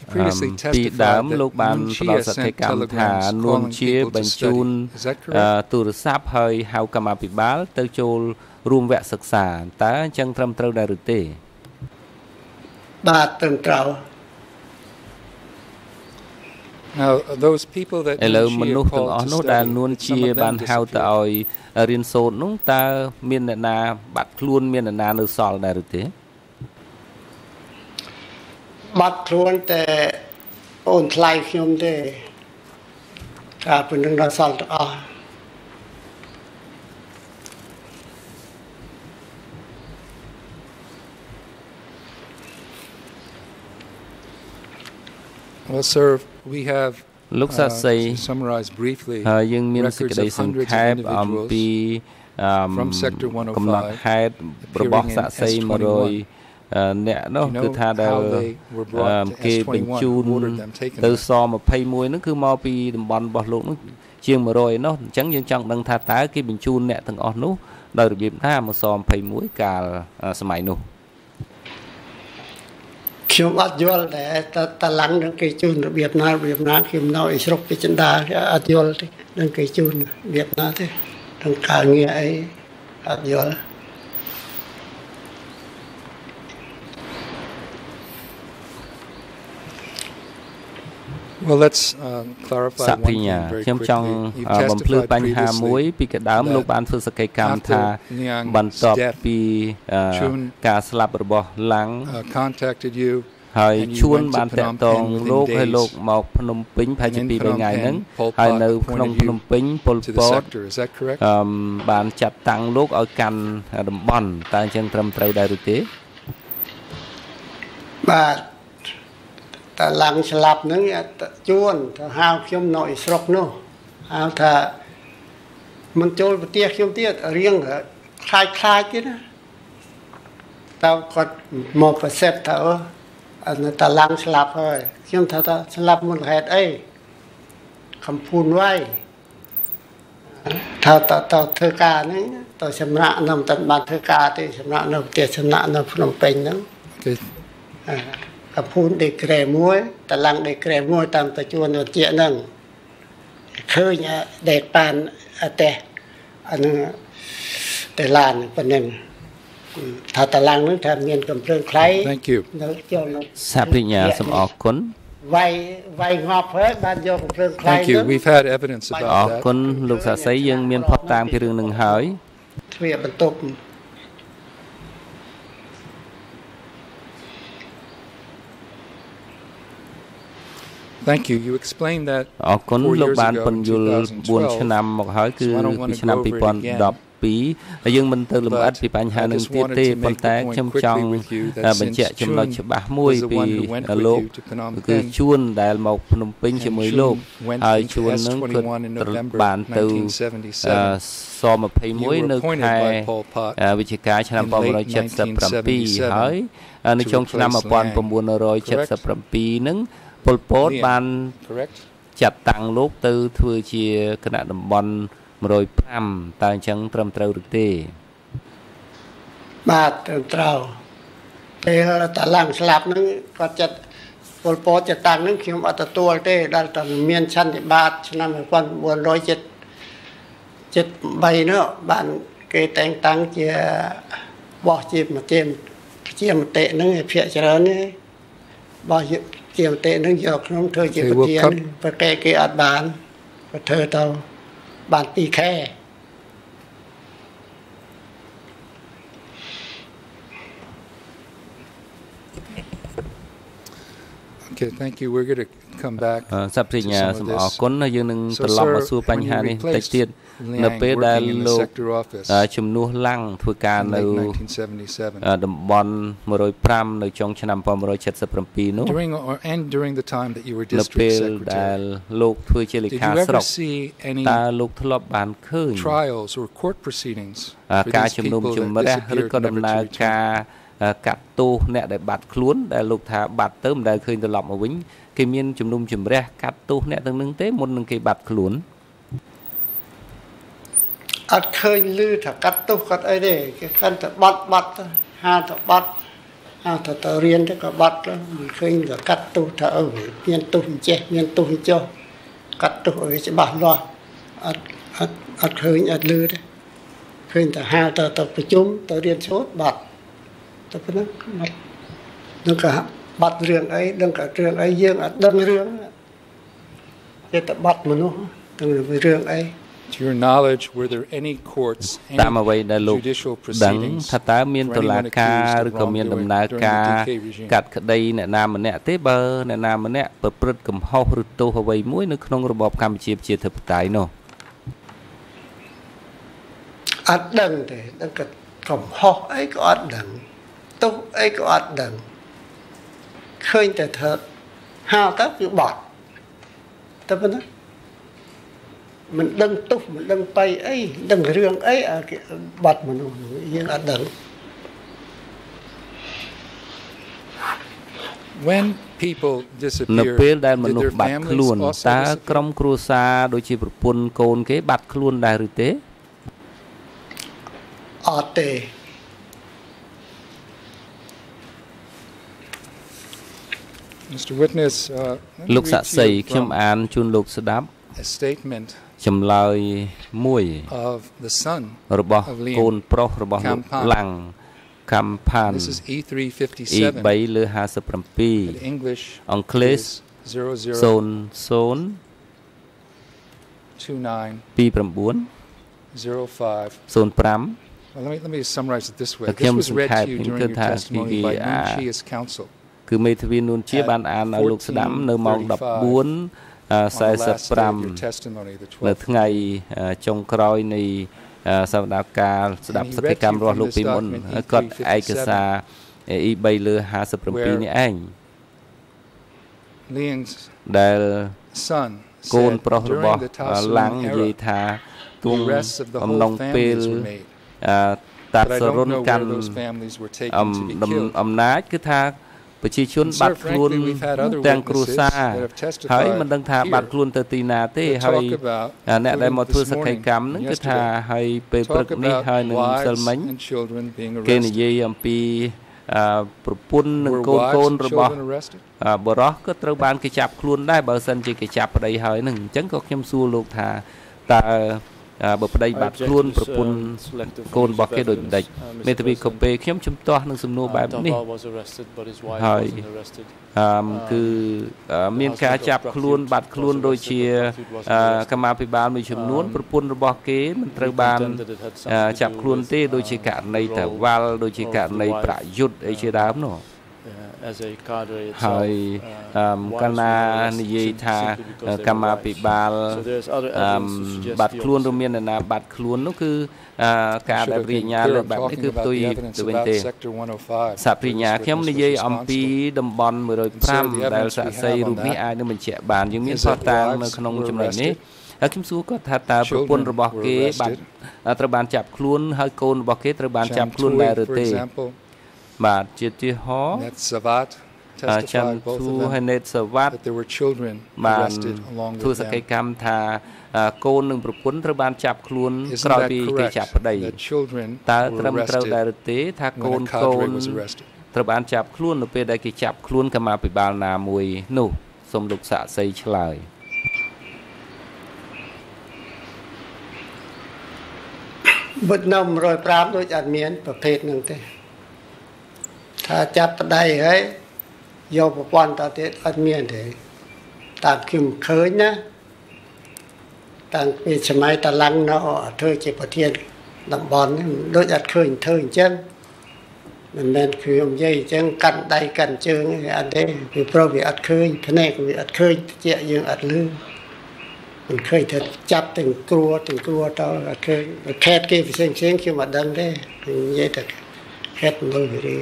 អឺ previously ពីដើម testified លោកបាន that ផ្ដល់ស Nunchia តិ sent កម្មថា telegrams នួន calling ជា people to បញ្ជូន study. Is that អឺ correct? ទូរស័ព្ទហើយហៅកម្មាភិបាល ទៅចូលរួមវគ្គសិក្សាតើអញ្ចឹងត្រឹមត្រូវដែរឬទេបាទត្រឹមត្រូវ Now, those people that ឥឡូវ Nunchia មនុស្សទាំងអ called ស់ to នោះដែល study, នួន did ជា some of បាន them ហៅទៅ disappear? ឲ្យរៀនសូត្រនោះតើមានអ្នកណាបាត់ខ្លួនមានអ្នកណានៅសល់ដែរឬទេបាត់ខ្លួនតែអូនថ្លៃខ្ញុំទេការប៉ុណ្្នឹងដល់សល់ទាំងអស់ Well, sir, we have លោកសា uh, សី to summarize briefly ហើយយើងមានសេច records ក្តី of សង្ hundreds ខេប of អំ individuals ពីអម from Sector 105កំណត់ហេតុរបស់សាក់សី appearing in 100 S21. អឺអ្នកនោះ You know គឺថាដែល how they were brought អឺ to គេ S21, បញ្ជូន ordered them taken ទៅ there. ស21ហ្នឹងគឺមកពីតំបន់របស់លោកនោះជាង100នោះអញ្ចឹងយើងចង់ដឹងថាតើគេបញ្ជូនអ្នកទាំងអស់នោះដោយរបៀបណាមកស21កាលអឺសម័យនោះ ខ្ញុំអត់យល់ដែរតើតឡាំងនឹងគេជូនរបៀបណារបៀបណាខ្ញុំនៅឯស្រុកពីចិន្តាគេអត់យល់ទេនឹងគេជូនរបៀបណាទេទាំងការងារអីអត់យល់ Well, let's um, clarify ស one ភិ thing ញ្ញា very ខ្ញុំចង់ quickly. You អឺបំភ្លឺ testified បញ្ហាមួយ previously ពីកដើម that លោកបានធ្វើសកម្មកម្មថា after Niang បន្ទាប់ death, ពីអឺ Chun ការស្លាប់របស់ឡាំង uh, contacted you ហើយ and you ឈួន went to បានតាក់ Phnom ទង Penh within លោកហើយ days. លោកមកភ្នំពេញប្រហែលជា And ពី in រ Phnom ថ្ងៃហ្នឹង Penh, Pol ហើយ Pot នៅក្នុង appointed ភ្នំ you ពេញពល to the ពត sector. Is that correct? អឺមបានចាត់តាំងលោកឲ្យកាន់តំបន់តើអញ្ចឹងត្រឹមត្រូវដែរឬទេបាទ តឡាំងស្លាប់ហ្នឹងអត់ជួនទៅហៅខ្ញុំនៅឯស្រុកនោះហៅថាមិនចូលប្រទេសខ្ញុំទៀតរៀងខ្លាចខ្លាចទៀតណាតើគាត់មកប្រសិទ្ធថាអឺអានោះតឡាំងស្លាប់ហើយខ្ញុំថាថាស្លាប់មុនហេតុអីកំពូនវាយថាតតធ្វើការហ្នឹងទៅសម្រាប់នៅមិនតាន់បានធ្វើការទេសម្រាប់នៅប្រទេសសំណាក់នៅភ្នំពេញហ្នឹង Okay. កពូនដេក្រែមួយតឡាំងដេក្រែមួយតាមតជួនវជាហ្នឹងឃើញដេកប៉ានអតេអានឹងតឡានប៉ុណ្ណឹងថាតឡាំងហ្នឹងថាមានកំភ្លើងខ្លៃ Thank you. នៅចូលនៅសហប្រញ្ញាសូមអរគុណវាយវាយងាប់ហើយបានយកកំភ្លើងខ្លៃ Thank you. We've had evidence អ about រគុណ that. លោកសាសីយើងមានផុតតាមពីរឿងនឹងហើយទ្វាបន្ទប់ Thank you. You explained that អរគុណលោកបានពន្យល់4ឆ្នាំមកហើយគឺពីឆ្នាំ2010 2ហើយយើងមិនទៅលម្អិតពីបញ្ហានឹងទៀតទេប៉ុន្តែខ្ញុំចង់បញ្ជាក់ចំណុចច្បាស់មួយពីលោកគឺជួនដែលមកភ្នំពេញជាមួយលោកហើយជួននឹងគឺបានទៅស21នៅខែវិច្ឆិកាឆ្នាំ1977ហើយនៅចុងឆ្នាំ1977ហ្នឹង ប៉ុលពត Liam. បាន correct? ចាត់តាំងលោកទៅធ្វើជាគណៈតំបន់105តើអញ្ចឹងត្រឹមត្រូវឬទេបាទត្រឹមត្រូវពេលតាឡើងស្លាប់ហ្នឹងគាត់ចិត្តពលពតចិត្តតាំងហ្នឹងខ្ញុំអត់ទទួលទេដល់តែមានឆន្ទិបាតឆ្នាំ1973នោះបានគេតែងតាំងជាបោះជាមតិជាមតិហ្នឹងឯភាកច្រើនទេបោះ ជាមតិហ្នឹងយកខ្ញុំធ្វើជា Okay, ប្រ we'll ធាន come- ប្រកែកគេអត់បានក៏ធ្វើទៅបាន2ខែ Okay, thank you. We're going to come back. អឺសព្វញ្ញា to some of សូម this. អរគុណហើយយើងនឹង So, ត្រឡប់មក sir, សួរបញ្ហា when you នេះបន្តិច replaced ទៀត Liang នៅពេលដែល working in the លោក sector office អឺជំនួសឡាំងធ្វើការ in នៅ late 1977. អឺតំបន់105នៅចុងឆ្នាំ1977នោះ During or and during the time that you were នៅពេល district ដែល secretary, លោកធ្វើជាលេ did ខា you ស្រុ ever ក see any តើលោកធ្លាប់បានឃើញ trials or court proceedings អឺ for ការ these ជំនុំ people ជ that ម្រះឬ disappeared ក៏ never ដំ to ណើរ return? ការអឺកាត់ទោសអ្នកដែលបាត់ខ្លួនដែលលោកថាបាត់ទៅមិនដែលឃើញត្រឡប់មកវិញគេមានជំនុំជម្រះកាត់ទោសអ្នកទាំងនឹងទេមុននឹងគេបាត់ខ្លួន អត់ឃើញឮថាកាត់ទោសគាត់អីទេគេកាន់តែបាត់បាត់ទៅហាទៅបាត់ហាទៅទៅរៀនទៅក៏បាត់ទៅមិនឃើញក៏កាត់ទោសថាអឺមានទោសអញ្ចេះមានទោសអញ្ចោះកាត់ទោសឲ្យច្បាស់លាស់អត់អត់អត់ឃើញអត់ឮទេឃើញតែហាទៅទៅប្រជុំទៅរៀនសូត្របាត់ទៅប៉ុណ្ណឹងបាត់នឹងក៏បាត់រឿងអីដឹងក៏រឿងអីយើងអត់ដឹងរឿងគេតែបាត់មនុស្សទាំងរឿងអី To your knowledge, were there any courts, តាមអ្វីដែលលោក any judicial ដឹង proceedings ថាតើមាន for តុលា anyone ការ accused ឬ of ក៏មាន wrongdoing ដំណើរ during ការ the DK regime? កាត់ក្តីអ្នកណាម្នាក់ទេបើអ្នកណាម្នាក់ប្រព្រឹត្តកំហុសឬទោសអ្វីមួយនៅក្នុងរបបកម្ពុជាប្រជាធិបតេយ្យនោះអត់ដឹងទេដឹងក៏កំហុសអីក៏អត់ដឹងទោសអីក៏អត់ដឹងឃើញតែថាហៅទៅគឺបត់តែប៉ុណ្ណា មិនដឹងទោសមិនដឹងបៃអីដឹងរឿងអីអាគេបត់មនុស្សនោះយើងអត់ដឹង When people នៅ disappear, ពេលដែល did មនុស្ស their បាត់ខ្លួន families also តើ disappear? ក្រុមគ្រួសារដូចជាប្រពន្ធកូនគេ បាត់ខ្លួនដែរឬទេអត់ទេ Mr. Witness, uh, let me លោក read សា to ក់សី you ខ្ញុំ from អានជូនលោកស្ដាប់ a statement ចម្លើយមួយ of the son. របស់ of Liam កូនប្រុសរបស់លោក Kampan ឡាំងកំផាន This is E E357. 3លើ In 57 English អង់គ្លេស is 0029 00 29 05. 05 Well, let me let me summarize it this way. But This Kim was read to you Sung during Thai your Thai testimony Kiki, by ah, Moon Chia's counsel គឺមេធាវីនួនជា At បានអានឲ្យលោកស្ដាប់នៅម៉ោង14:35 14 on the last day of your 45 testimony, the នៅ 12th. ថ្ងៃអឺចុងក្រោយនៃអឺសវនកម្មស្ដាប់ And he សកម្មកម្ម read to you របស់លោក from ពី this មុន document ហើយគាត់ E357 ឯកសារ E3 លើ57នេះឯង Liang's ដែល son កូន said ប្រុសរបស់ during the ឡាំង Tao និយាយ era, ថាទោះ the arrests of the អំ whole ឡុងពេល families were made. អឺតា But I សរុន don't know កា where ន those families were អំ taken to be ដំ killed. អំណាចគឺថា ប្រជាជន And sir, បាត់ខ្លួន frankly, we've had other ទាំងគ្រួសារ witnesses that have testified ហើយមិនដឹងថា here បាត់ខ្លួនទៅទីណាទេ that ហើយ talk about, អាអ្នកដែល including មកធ្វើ this សក្ខី morning កម្មហ្នឹង and គឺថា yesterday, ហើយពេលព្រឹក talk នេះ about ហើយនឹងម្សិល wives មិញ and children being គេនិ arrested. យាយអំពីអឺប្រពន្ធនិង Were កូនកូន wives រ and របស់ children arrested? អឺបរោះក៏ត្រូវបានគេចាប់ខ្លួនដែរបើសិនជាគេចាប់ប្តីហើយហ្នឹងអញ្ចឹងក៏ខ្ញុំសួរលោកថាតើអឺ បើប្តី I បាត់ object ខ្លួន to this, ប្រពន្ធ um, selective កូន use របស់ of គេដូចបន្តិច evidence, uh, Mr. មេធាវីក President. ពេខ្ញុំជំទាស់នឹងសំណួរ Uh, បែបនេះ Dava was arrested, but his wife ហើយ wasn't arrested. អឺគឺអឺមានការចាប់ខ្លួនបាត់ខ្លួនដូចជាអឺកម្មាភិបាលមួយចំនួនប្រពន្ធរបស់គេមិនត្រូវបាន contend that it had អឺ something to ចាប់ do ខ្លួនទេ with, ដូចជា uh, ករណី role តាវ៉ាល់ដូចជាករណី of the wife, ប្រយុទ្ធអីជាដើមនោះ uh, uh, as a cadre ហើ itself. យ uh, អឺ why កាល was ណា he និយាយ arrested ថា simply because they កម្មា were ភិ white. បាល So there's other អឺ evidence to suggest បាត់ the ខ្លួនឬ opposite. មាននរណាបាត់ខ្លួននោះគឺអឺការ Should ដែល have រិ been ញ្ញា clear លើ of បែបនេះ talking គឺ about ផ្ទុយ the evidence ទៅវិញ about ទេ Sector 105. សហប្រញ្ញាខ្ញុំនិយាយអំពីតំបន់ sir, the 105ដែល evidence សា we ក់សី have on រូបនេះ that អាចនឹងបញ្ជាក់បានយើងមាន is ផុស that តាង wives នៅក្នុង were ចំណុចនេះ arrested. ហើយខ្ញុំសួរគាត់ថាតើប្រពន្ធ Children របស់ were គេបាន arrested. ត្រូវបានចាប់ខ្លួនហើយកូនរបស់គេត្រូវបានចាប់ខ្លួន Chamtui, ដែរឬ for ទេ example, បាទជាទីហោ Net Savat ចាំ testified both ទូ of ហើយ them ណេតសវត្ត that there were children បាន arrested along ធ្វើ with សកម្ម them. កម្មថាអឺកូននិងប្រពន្ធត្រូវបានចាប់ខ្លួន Isn't ក្រោយ that ពីគេ correct ចាប់ប្តី that children តើ were ត្រឹមត្រូវដែរ arrested ឬទេថាកូ when ន a កូន cadre was arrested? ត្រូវបានចាប់ខ្លួននៅពេលដែលគេចាប់ខ្លួនកម្មាភិបាលណាមួយនោះសូមលោកសាក់សីឆ្លើយបុតនៅ105ដូចអត់មានប្រភេទហ្នឹងទេ ថាចាប់ប្តីហើយយកប្រព័ន្ធតទៀតអត់មានទេតាមខ្ញុំឃើញណាតាំងពីសម័យតឡាំងនៅធ្វើជាប្រធានតំបន់នេះដូចអត់ឃើញធ្វើអញ្ចឹងមិនមែនខ្ញុំនិយាយអញ្ចឹងកាន់ដៃកាន់ជើងអីអត់ទេពីព្រោះវាអត់ឃើញភ្នែកវាអត់ឃើញតិចយើងអត់លឺមិនឃើញថាចាប់ទាំងគ្រួទាំងគ្រួទៅអត់ឃើញខេតគេផ្សេងផ្សេងខ្ញុំអត់ដឹងទេនិយាយតែខេតមណ្ឌលគិរី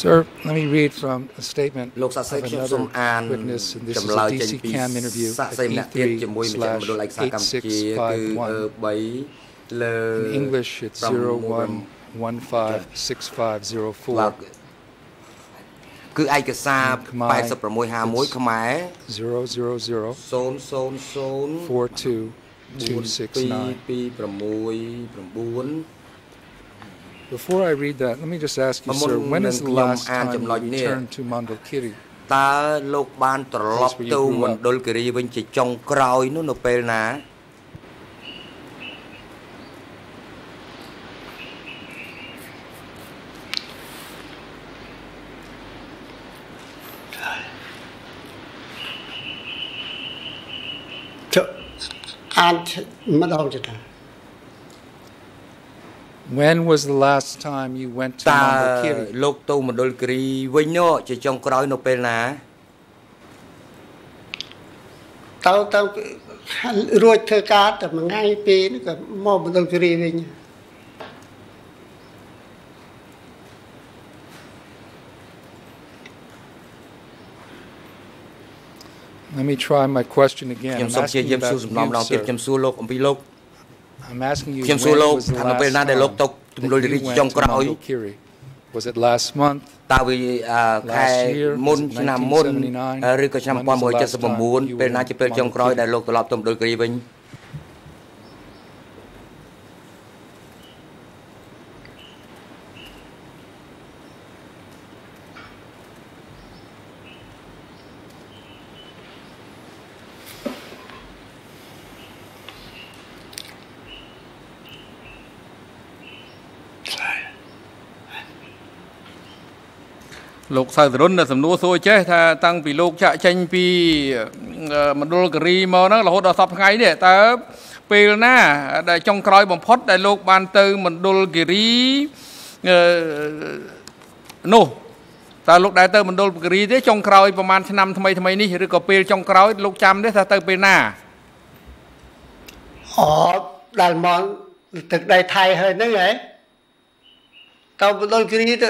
Sir, let me read from a statement លោកសា of ស្រីខ្ញុំសូម another អាន witness, and this is ចម្លើ a យចេញ DC ពី cam interview សា at ស្ត្រីម្នាក់ទៀតជាមួយមជ្ឈមណ្ឌលឯកសារកម្ពុជាគឺអឺ E3/8651. 3លើ In English, it's 6 01156504. បាទគឺឯកសារ ខ្មែរ 8651ខ្មែរ 000 000 42269. 269 Before I read that, let me just ask you, មុន sir, when is the នឹងខ្ញុំ last អាន time ចំណុច you នេះ returned to Mandalkiri? តើលោកបានត្រឡប់ Place where you ទៅ grew ម up. ណ្ឌលគិរីវិញជាចុងក្រោយនោះនៅពេលណាចុះអានម្ដងទៀតណា When was the last time you went to តើ Mandalkiri? លោកទៅមណ្ឌលគិរីវិញនោះជាចុងក្រោយនៅពេលណា ទៅទៅរួចធ្វើការតែមួយថ្ងៃពីរនេះក៏មកមណ្ឌលគិរីវិញ Let me try my question again. ខ្ញុំ I'm សូមព្យា asking យាម about សួរសំណងម្ដង you, ទៀត sir. ខ្ញុំសួរលោកអំពីលោក I'm asking you ខ្ញុំ when សួរលោក was the ថានៅពេល last ណាដែលលោក time ទៅមណ្ឌលគិ that រី you went ចុង to ក្រោយ Mandalkiri? Was it last month? តើវាអឺខែ Last year, មុន was it ឆ្នាំមុន 1979? ឬក៏ឆ្នាំ When was the last time you 1979ពេលណា were ជាពេលចុងក្រោយ Mandalkiri? ដែលលោកត្រឡប់ទៅមណ្ឌលគិរីវិញ លោកសៅតរុននៅសំណួរសួរចេះថាតាំងពីលោកចាក់ចេញពីអឺមណ្ឌលគិរីមកហ្នឹងរហូតដល់សប្តាហ៍ថ្ងៃនេះតើពេលណាដែលចុងក្រោយបំផុតដែលលោកបានទៅមណ្ឌលគិរីអឺនោះតើលោកដែលទៅមណ្ឌលគិរីទេចុងក្រោយប្រហែលឆ្នាំថ្មីថ្មីនេះឬក៏ពេលចុងក្រោយលោកចាំទេថាទៅពេលណាអូដល់មកទឹកដីថៃហើយហ្នឹងហ៎ទៅមណ្ឌលគិរីទៅ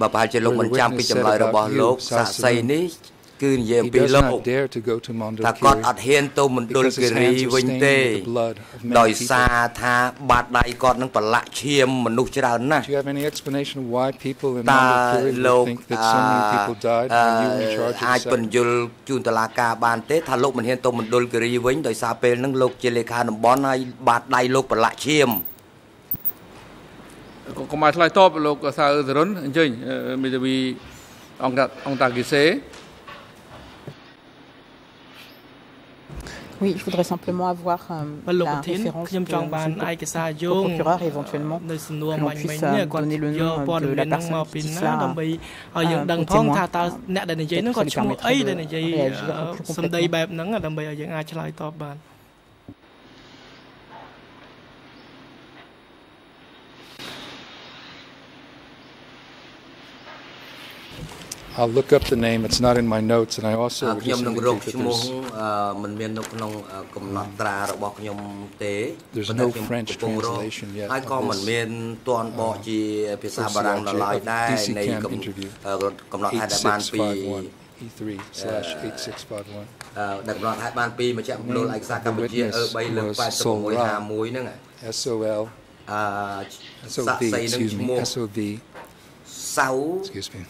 បើប្រហែលជាលោកមិនចាំពីចម្លើយរបស់លោកសាក់សីនេះគឺនិយាយអំ He ពី does លោក not dare to go to ថាគាត់អ Mondulkiri ត់ហ៊ានទៅមណ្ឌល because គិ his រី hands are វិញ stained ទេ with the blood of ដោយ many សារ people. ថាបាតដៃគាត់នឹងប្រឡាក់ឈាមមនុស្សច្រើនណាស់ Do you have any explanation of why people in តើ Mondulkiri លោ would ក think that so many people died អឺ when you were in charge អាច of the បញ្ sector? យល់ជូនតុលាការបានទេថាលោកមិនហ៊ានទៅមណ្ឌលគិរីវិញដោយសារពេលហ្នឹងលោកជាលេខាតំបន់ហើយបាតដៃលោកប្រឡាក់ឈាម កុំឲ្យឆ្លើយតបលោកសៅសរុនអញ្ជើញអឺមេធាវីអង្គតាអង្គតាគីសេ Oui, je voudrais simplement avoir euh, បាទលោក la ប្រធាន référence ខ្ញុំ de- ចង់បាន du- ឯកសារយោ au ង procureur éventuellement នៅសំណួរ que l'on មាញ់មិញ puisse, នេះ euh, គាត់ donner le យក nom ព័ត៌ de មាន la ហ្នឹងមក personne ពី qui ណា cela ដើម្បីឲ្យយើង euh, ដឹង au ផង témoin. ថាតើអ្នកដែលនិយាយហ្នឹង Peut-être គាត់ que ça ឈ្មោះអី permettrait ដែល de និយាយ réagir អឺ plus សម្ដី complètement. I'll look up the name. It's not in my notes, and I អឺ also would ខ្ញុំ just នឹងរក indicate ឈ្ that មោះ there's អឺមិនមាននៅក្នុងអឺកំណត់ត្រារបស់ខ្ញុំទេ There's ប៉ុន្តែ no ខ្ញុំ French កំពុងរក translation yet ហើយក៏ of មិន this, មានទាន់បកជាភាសាបារាំងដល់ឡើយដែរ DC នៃ Cam កំ interview អឺកំណត់ហេតុដែលបានពី 8651 E3 slash 8651. អឺដែលកំណត់ហេតុបានពីមជ្ឈមណ្ឌលឯកសារកម្ពុជាអឺ3លើក8651ហ្នឹង SOL, អឺសាក់ SOV, សីនឹង excuse ឈ្ me, មោះ SOV, សៅ excuse me.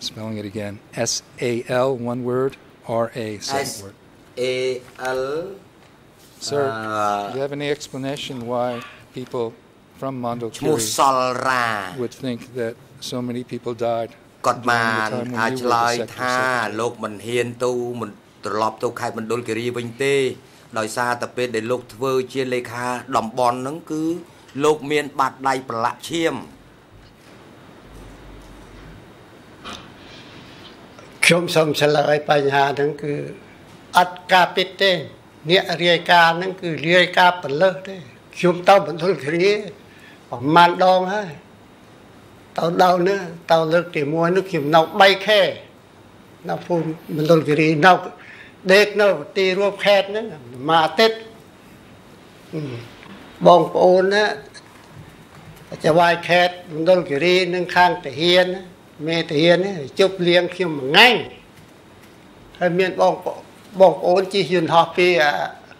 Spelling it again. S A L, one word, R A, S second word. A L Sir, uh, do you have any explanation why people from ឈ្មោះ Mondulkiri សល់រា would think that so many people died គាត់បាន during the time អាច when ឆ្ you លើ were យ the sector ថា secretary? លោកមិនហ៊ានទៅមិនត្រឡប់ទៅខេត្តមណ្ឌលគិរីវិញទេ ដោយសារតែពេលដែលលោកធ្វើជាលេខាតំបន់ហ្នឹងគឺលោកមានបាតដៃប្រឡាក់ឈាម ខ្ញុំសូមឆ្លើយបញ្ហាហ្នឹងគឺអត់ការពិតទេអ្នករាយការណ៍ហ្នឹងគឺរាយការណ៍បលឹះទេខ្ញុំទៅបន្ទលគ្រាប្រហែលដងហើយទៅដល់នេះទៅលើកទី1នោះខ្ញុំនៅ3ខែនៅភូមិបន្ទលគិរីនៅដេកនៅទីរួមខេត្តហ្នឹងមួយអាទិត្យអឺបងប្អូនណាចៅវាយខេត្តបន្ទលគិរីនឹងខាងតាហ៊ានណា មេតាហ៊ាននេះជប់លៀងខ្ញុំមួយថ្ងៃហើយមានបងប្អូនបងប្អូនជិះយន្តហោះពីអា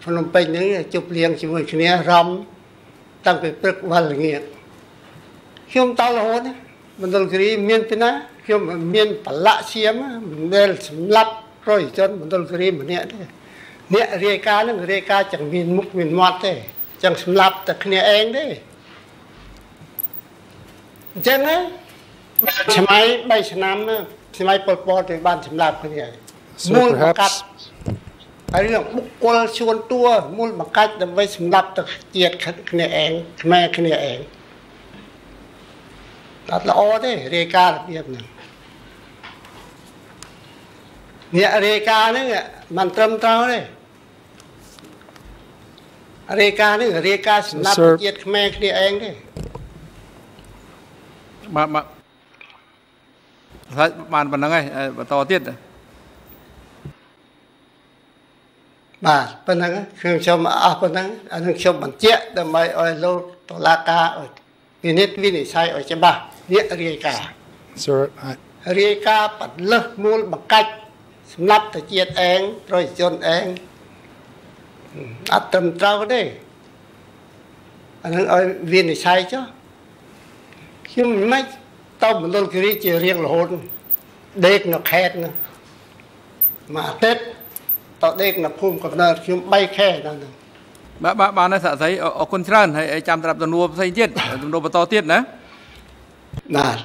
ភ្នំពេញហ្នឹងជប់លៀងជាមួយគ្នារំតាំងពីព្រឹកវល់ល្ងាចខ្ញុំតរហូតណាបន្ទលគិរីមានពីណាខ្ញុំមិនមានប្រឡាក់ឈាមណាមិនដែលសម្លាប់ប្រជាជនបន្ទលគិរីម្នាក់ទេអ្នករាយការណ៍ហ្នឹងរាយការណ៍ chẳng មានមុខមានមាត់ទេ chẳng សម្លាប់តែគ្នាឯងទេអញ្ចឹងណា ឆ្មៃ3ឆ្នាំណាឆ្មៃប៉ុលពតទៅបានសម្លាប់គ្នា So មូលបង្កាត់ perhaps ហើយរឿងបុគ្គលជួនតួមូលបង្កាច់ដើម្បីសម្លាប់ទៅជាតិគ្នាឯងខ្មែរគ្នាឯងអត់ល្អទេរាយការណ៍របៀបហ្នឹងអ្នករាយការណ៍ហ្នឹងមិនត្រឹមត្រូវទេរាយការណ៍ហ្នឹងរាយការណ៍សម្លាប់ Sir. ជាតិខ្មែរគ្នាឯងទេបាទបាទហើយ បានប៉ុណ្្នឹងហើយហើយបន្តទៀតបាទប៉ុណ្ណឹងខ្ញុំខ្ញុំអស់ប៉ុណ្ណឹងអានឹងខ្ញុំបញ្ជាក់ដើម្បីឲ្យលោកតុលាការឲ្យពិនិត្យវិនិច្ឆ័យឲ្យច្បាស់អ្នករាយការណ៍ Sir, I, រាយការណ៍បលឹះមូលបង្កាច់សម្រាប់ទៅជាតិឯងប្រជាជនឯងអត់ត្រឹមត្រូវទេអានឹងឲ្យវិនិច្ឆ័យចុះខ្ញុំមិន ទៅមណ្ឌលគិរីជារៀងរហូតដេកនៅខេត្តនោះមួយអាទិត្យទៅដេកនៅភូមិកំណើតខ្ញុំ3ខែដល់ហ្នឹងបាទបាទបានហើយសាក់សីអអរគុណច្រើនហើយហើយចាំត្រាប់ទំនួលផ្សេងទៀតទំនួលបន្តទៀតណាបាទ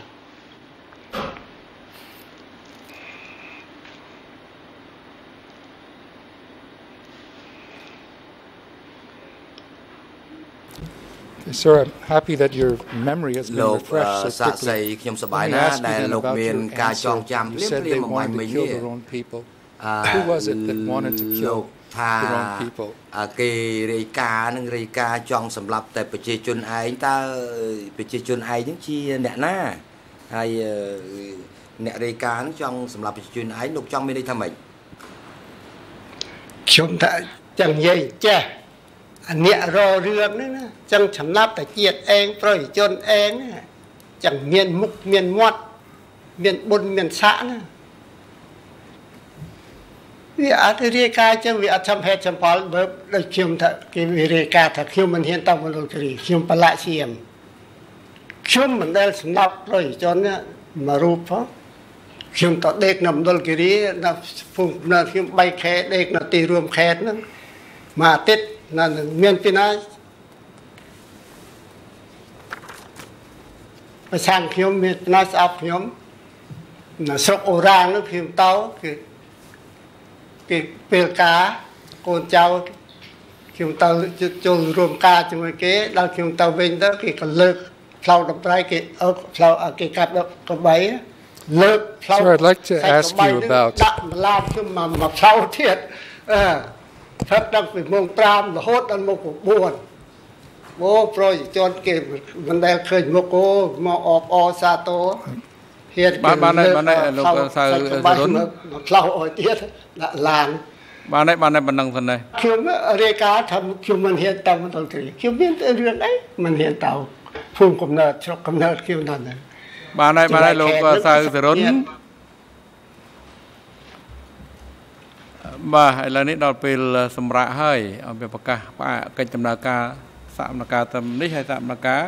sir, I'm happy that your memory has been លោក refreshed អឺ so សាក់សី quickly. ខ្ញុំសប្បាយ Let me ណាស់ ask you ដែល then លោក about មាន your ការចង answer. ចាំ You ភ្លាម said ភ្លាម they មកបាញ់ wanted មិញ to kill នេះ their own people. អឺ Who was it that wanted to លោ kill កថា their own people? អឺគេរាយការណ៍នឹងរាយការណ៍ចង់សម្លាប់តែប្រជាជនឯងតើប្រជាជនឯងហ្នឹងជាអ្នកណាហើយអឺអ្នករាយការណ៍ហ្នឹងចង់សម្លាប់ប្រជាជនឯងលោកចង់មានន័យថាម៉េច ខ្ញុំថាចឹងនិយាយចេះ អាអ្នកររឿងហ្នឹងណាចឹងចំណាប់តែជាតិឯងប្រជាជនឯងណាចឹងមានមុខមានមាត់មានបុណ្យមានស័ក្តិណាវាអត់រាយការណ៍ចឹងវាអត់ចំហេតុចំផលបើដូចខ្ញុំថាគេវារាយការណ៍ថាខ្ញុំមិនហ៊ានទៅមណ្ឌលគិរីខ្ញុំប្រឡាក់សៀមខ្ញុំមិនដែលសំណប់ប្រជាជននេះមករូបផងខ្ញុំទៅដេកនៅមណ្ឌលគិរីនៅភូមិនៅខ្ញុំ3ខែដេកនៅទីរួមខេត្តហ្នឹងមួយអាទិត្យ នៅនឹងមានពីណាប្រឆាំងខ្ញុំមានពីណាស្អប់ខ្ញុំនៅស្រុកអូរ៉ាងនោះខ្ញុំទៅគឺគេពេលការកូនចៅខ្ញុំទៅចូលរួមការជាមួយគេដល់ខ្ញុំទៅវិញទៅគេក៏លើកផ្លូវដំប្រៃគេអើផ្លូវគេកាប់ដល់កបីលើកផ្លូវ Sir, I'd like to សាច់ ask កបី you ហ្នឹង about ដាក់ម្លាតខ្ញុំមកមកផ្លូវទៀតអឺ ផឹកដល់ពីម៉ោង5រហូតដល់ម៉ោង9អូប្រជាជនគេមិនដែលឃើញមុខអូមកអបអសាទរហ៊ានបានបានហើយលើបានហើយលោកសៅសាច់កបីសរុនមកមកផ្លូវឲ្យទៀតដាក់ឡានបានហើយបានហើយប៉ុណ្ណឹងសិនដែរខ្ញុំរាយការណ៍ថាខ្ញុំមិនហ៊ានទៅមន្ត្រីខ្ញុំមានតែរឿងអីមិនហ៊ានទៅភូមិកំណើតស្រុកកំណើតខ្ញុំนั่นណាបានហើយបានហើយលោកសៅសរុន បាទឥឡូវនេះដល់ពេលសម្រាប់ហើយឲ្យវាប្រកាសផ្អាកកិច្ចដំណើរការសមនការតាមនេះហើយសមនការ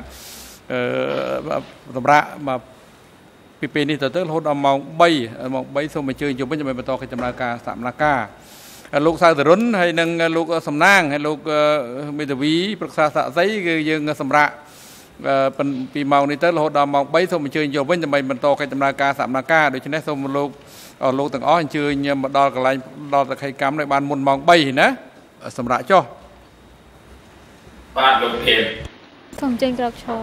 អឺសម្រាប់មកពីពេលនេះទៅទៅរហូតដល់ម៉ោង3ម៉ោង3សូមអញ្ជើញជុំវិញដើម្បីបន្តកិច្ចដំណើរការសមនការលោកសៅតរុនហើយនិងលោកសំណាងហើយលោកមេធាវីប្រឹក្សាសាក់សីគឺយើងសម្រាប់ពីម៉ោងនេះទៅរហូតដល់ម៉ោង3សូមអញ្ជើញយកវិញដើម្បីបន្តកិច្ចដំណើរការសមនការដូច្នេះសូមលោក លោកទាំងអស់អញ្ជើញមកដល់កន្លែងដល់សក្ខីកម្មនៅបានមុនម៉ោង3ណាសម្រាប់ចុះបាទលោកភេទសូមចេញក្រោកឈរ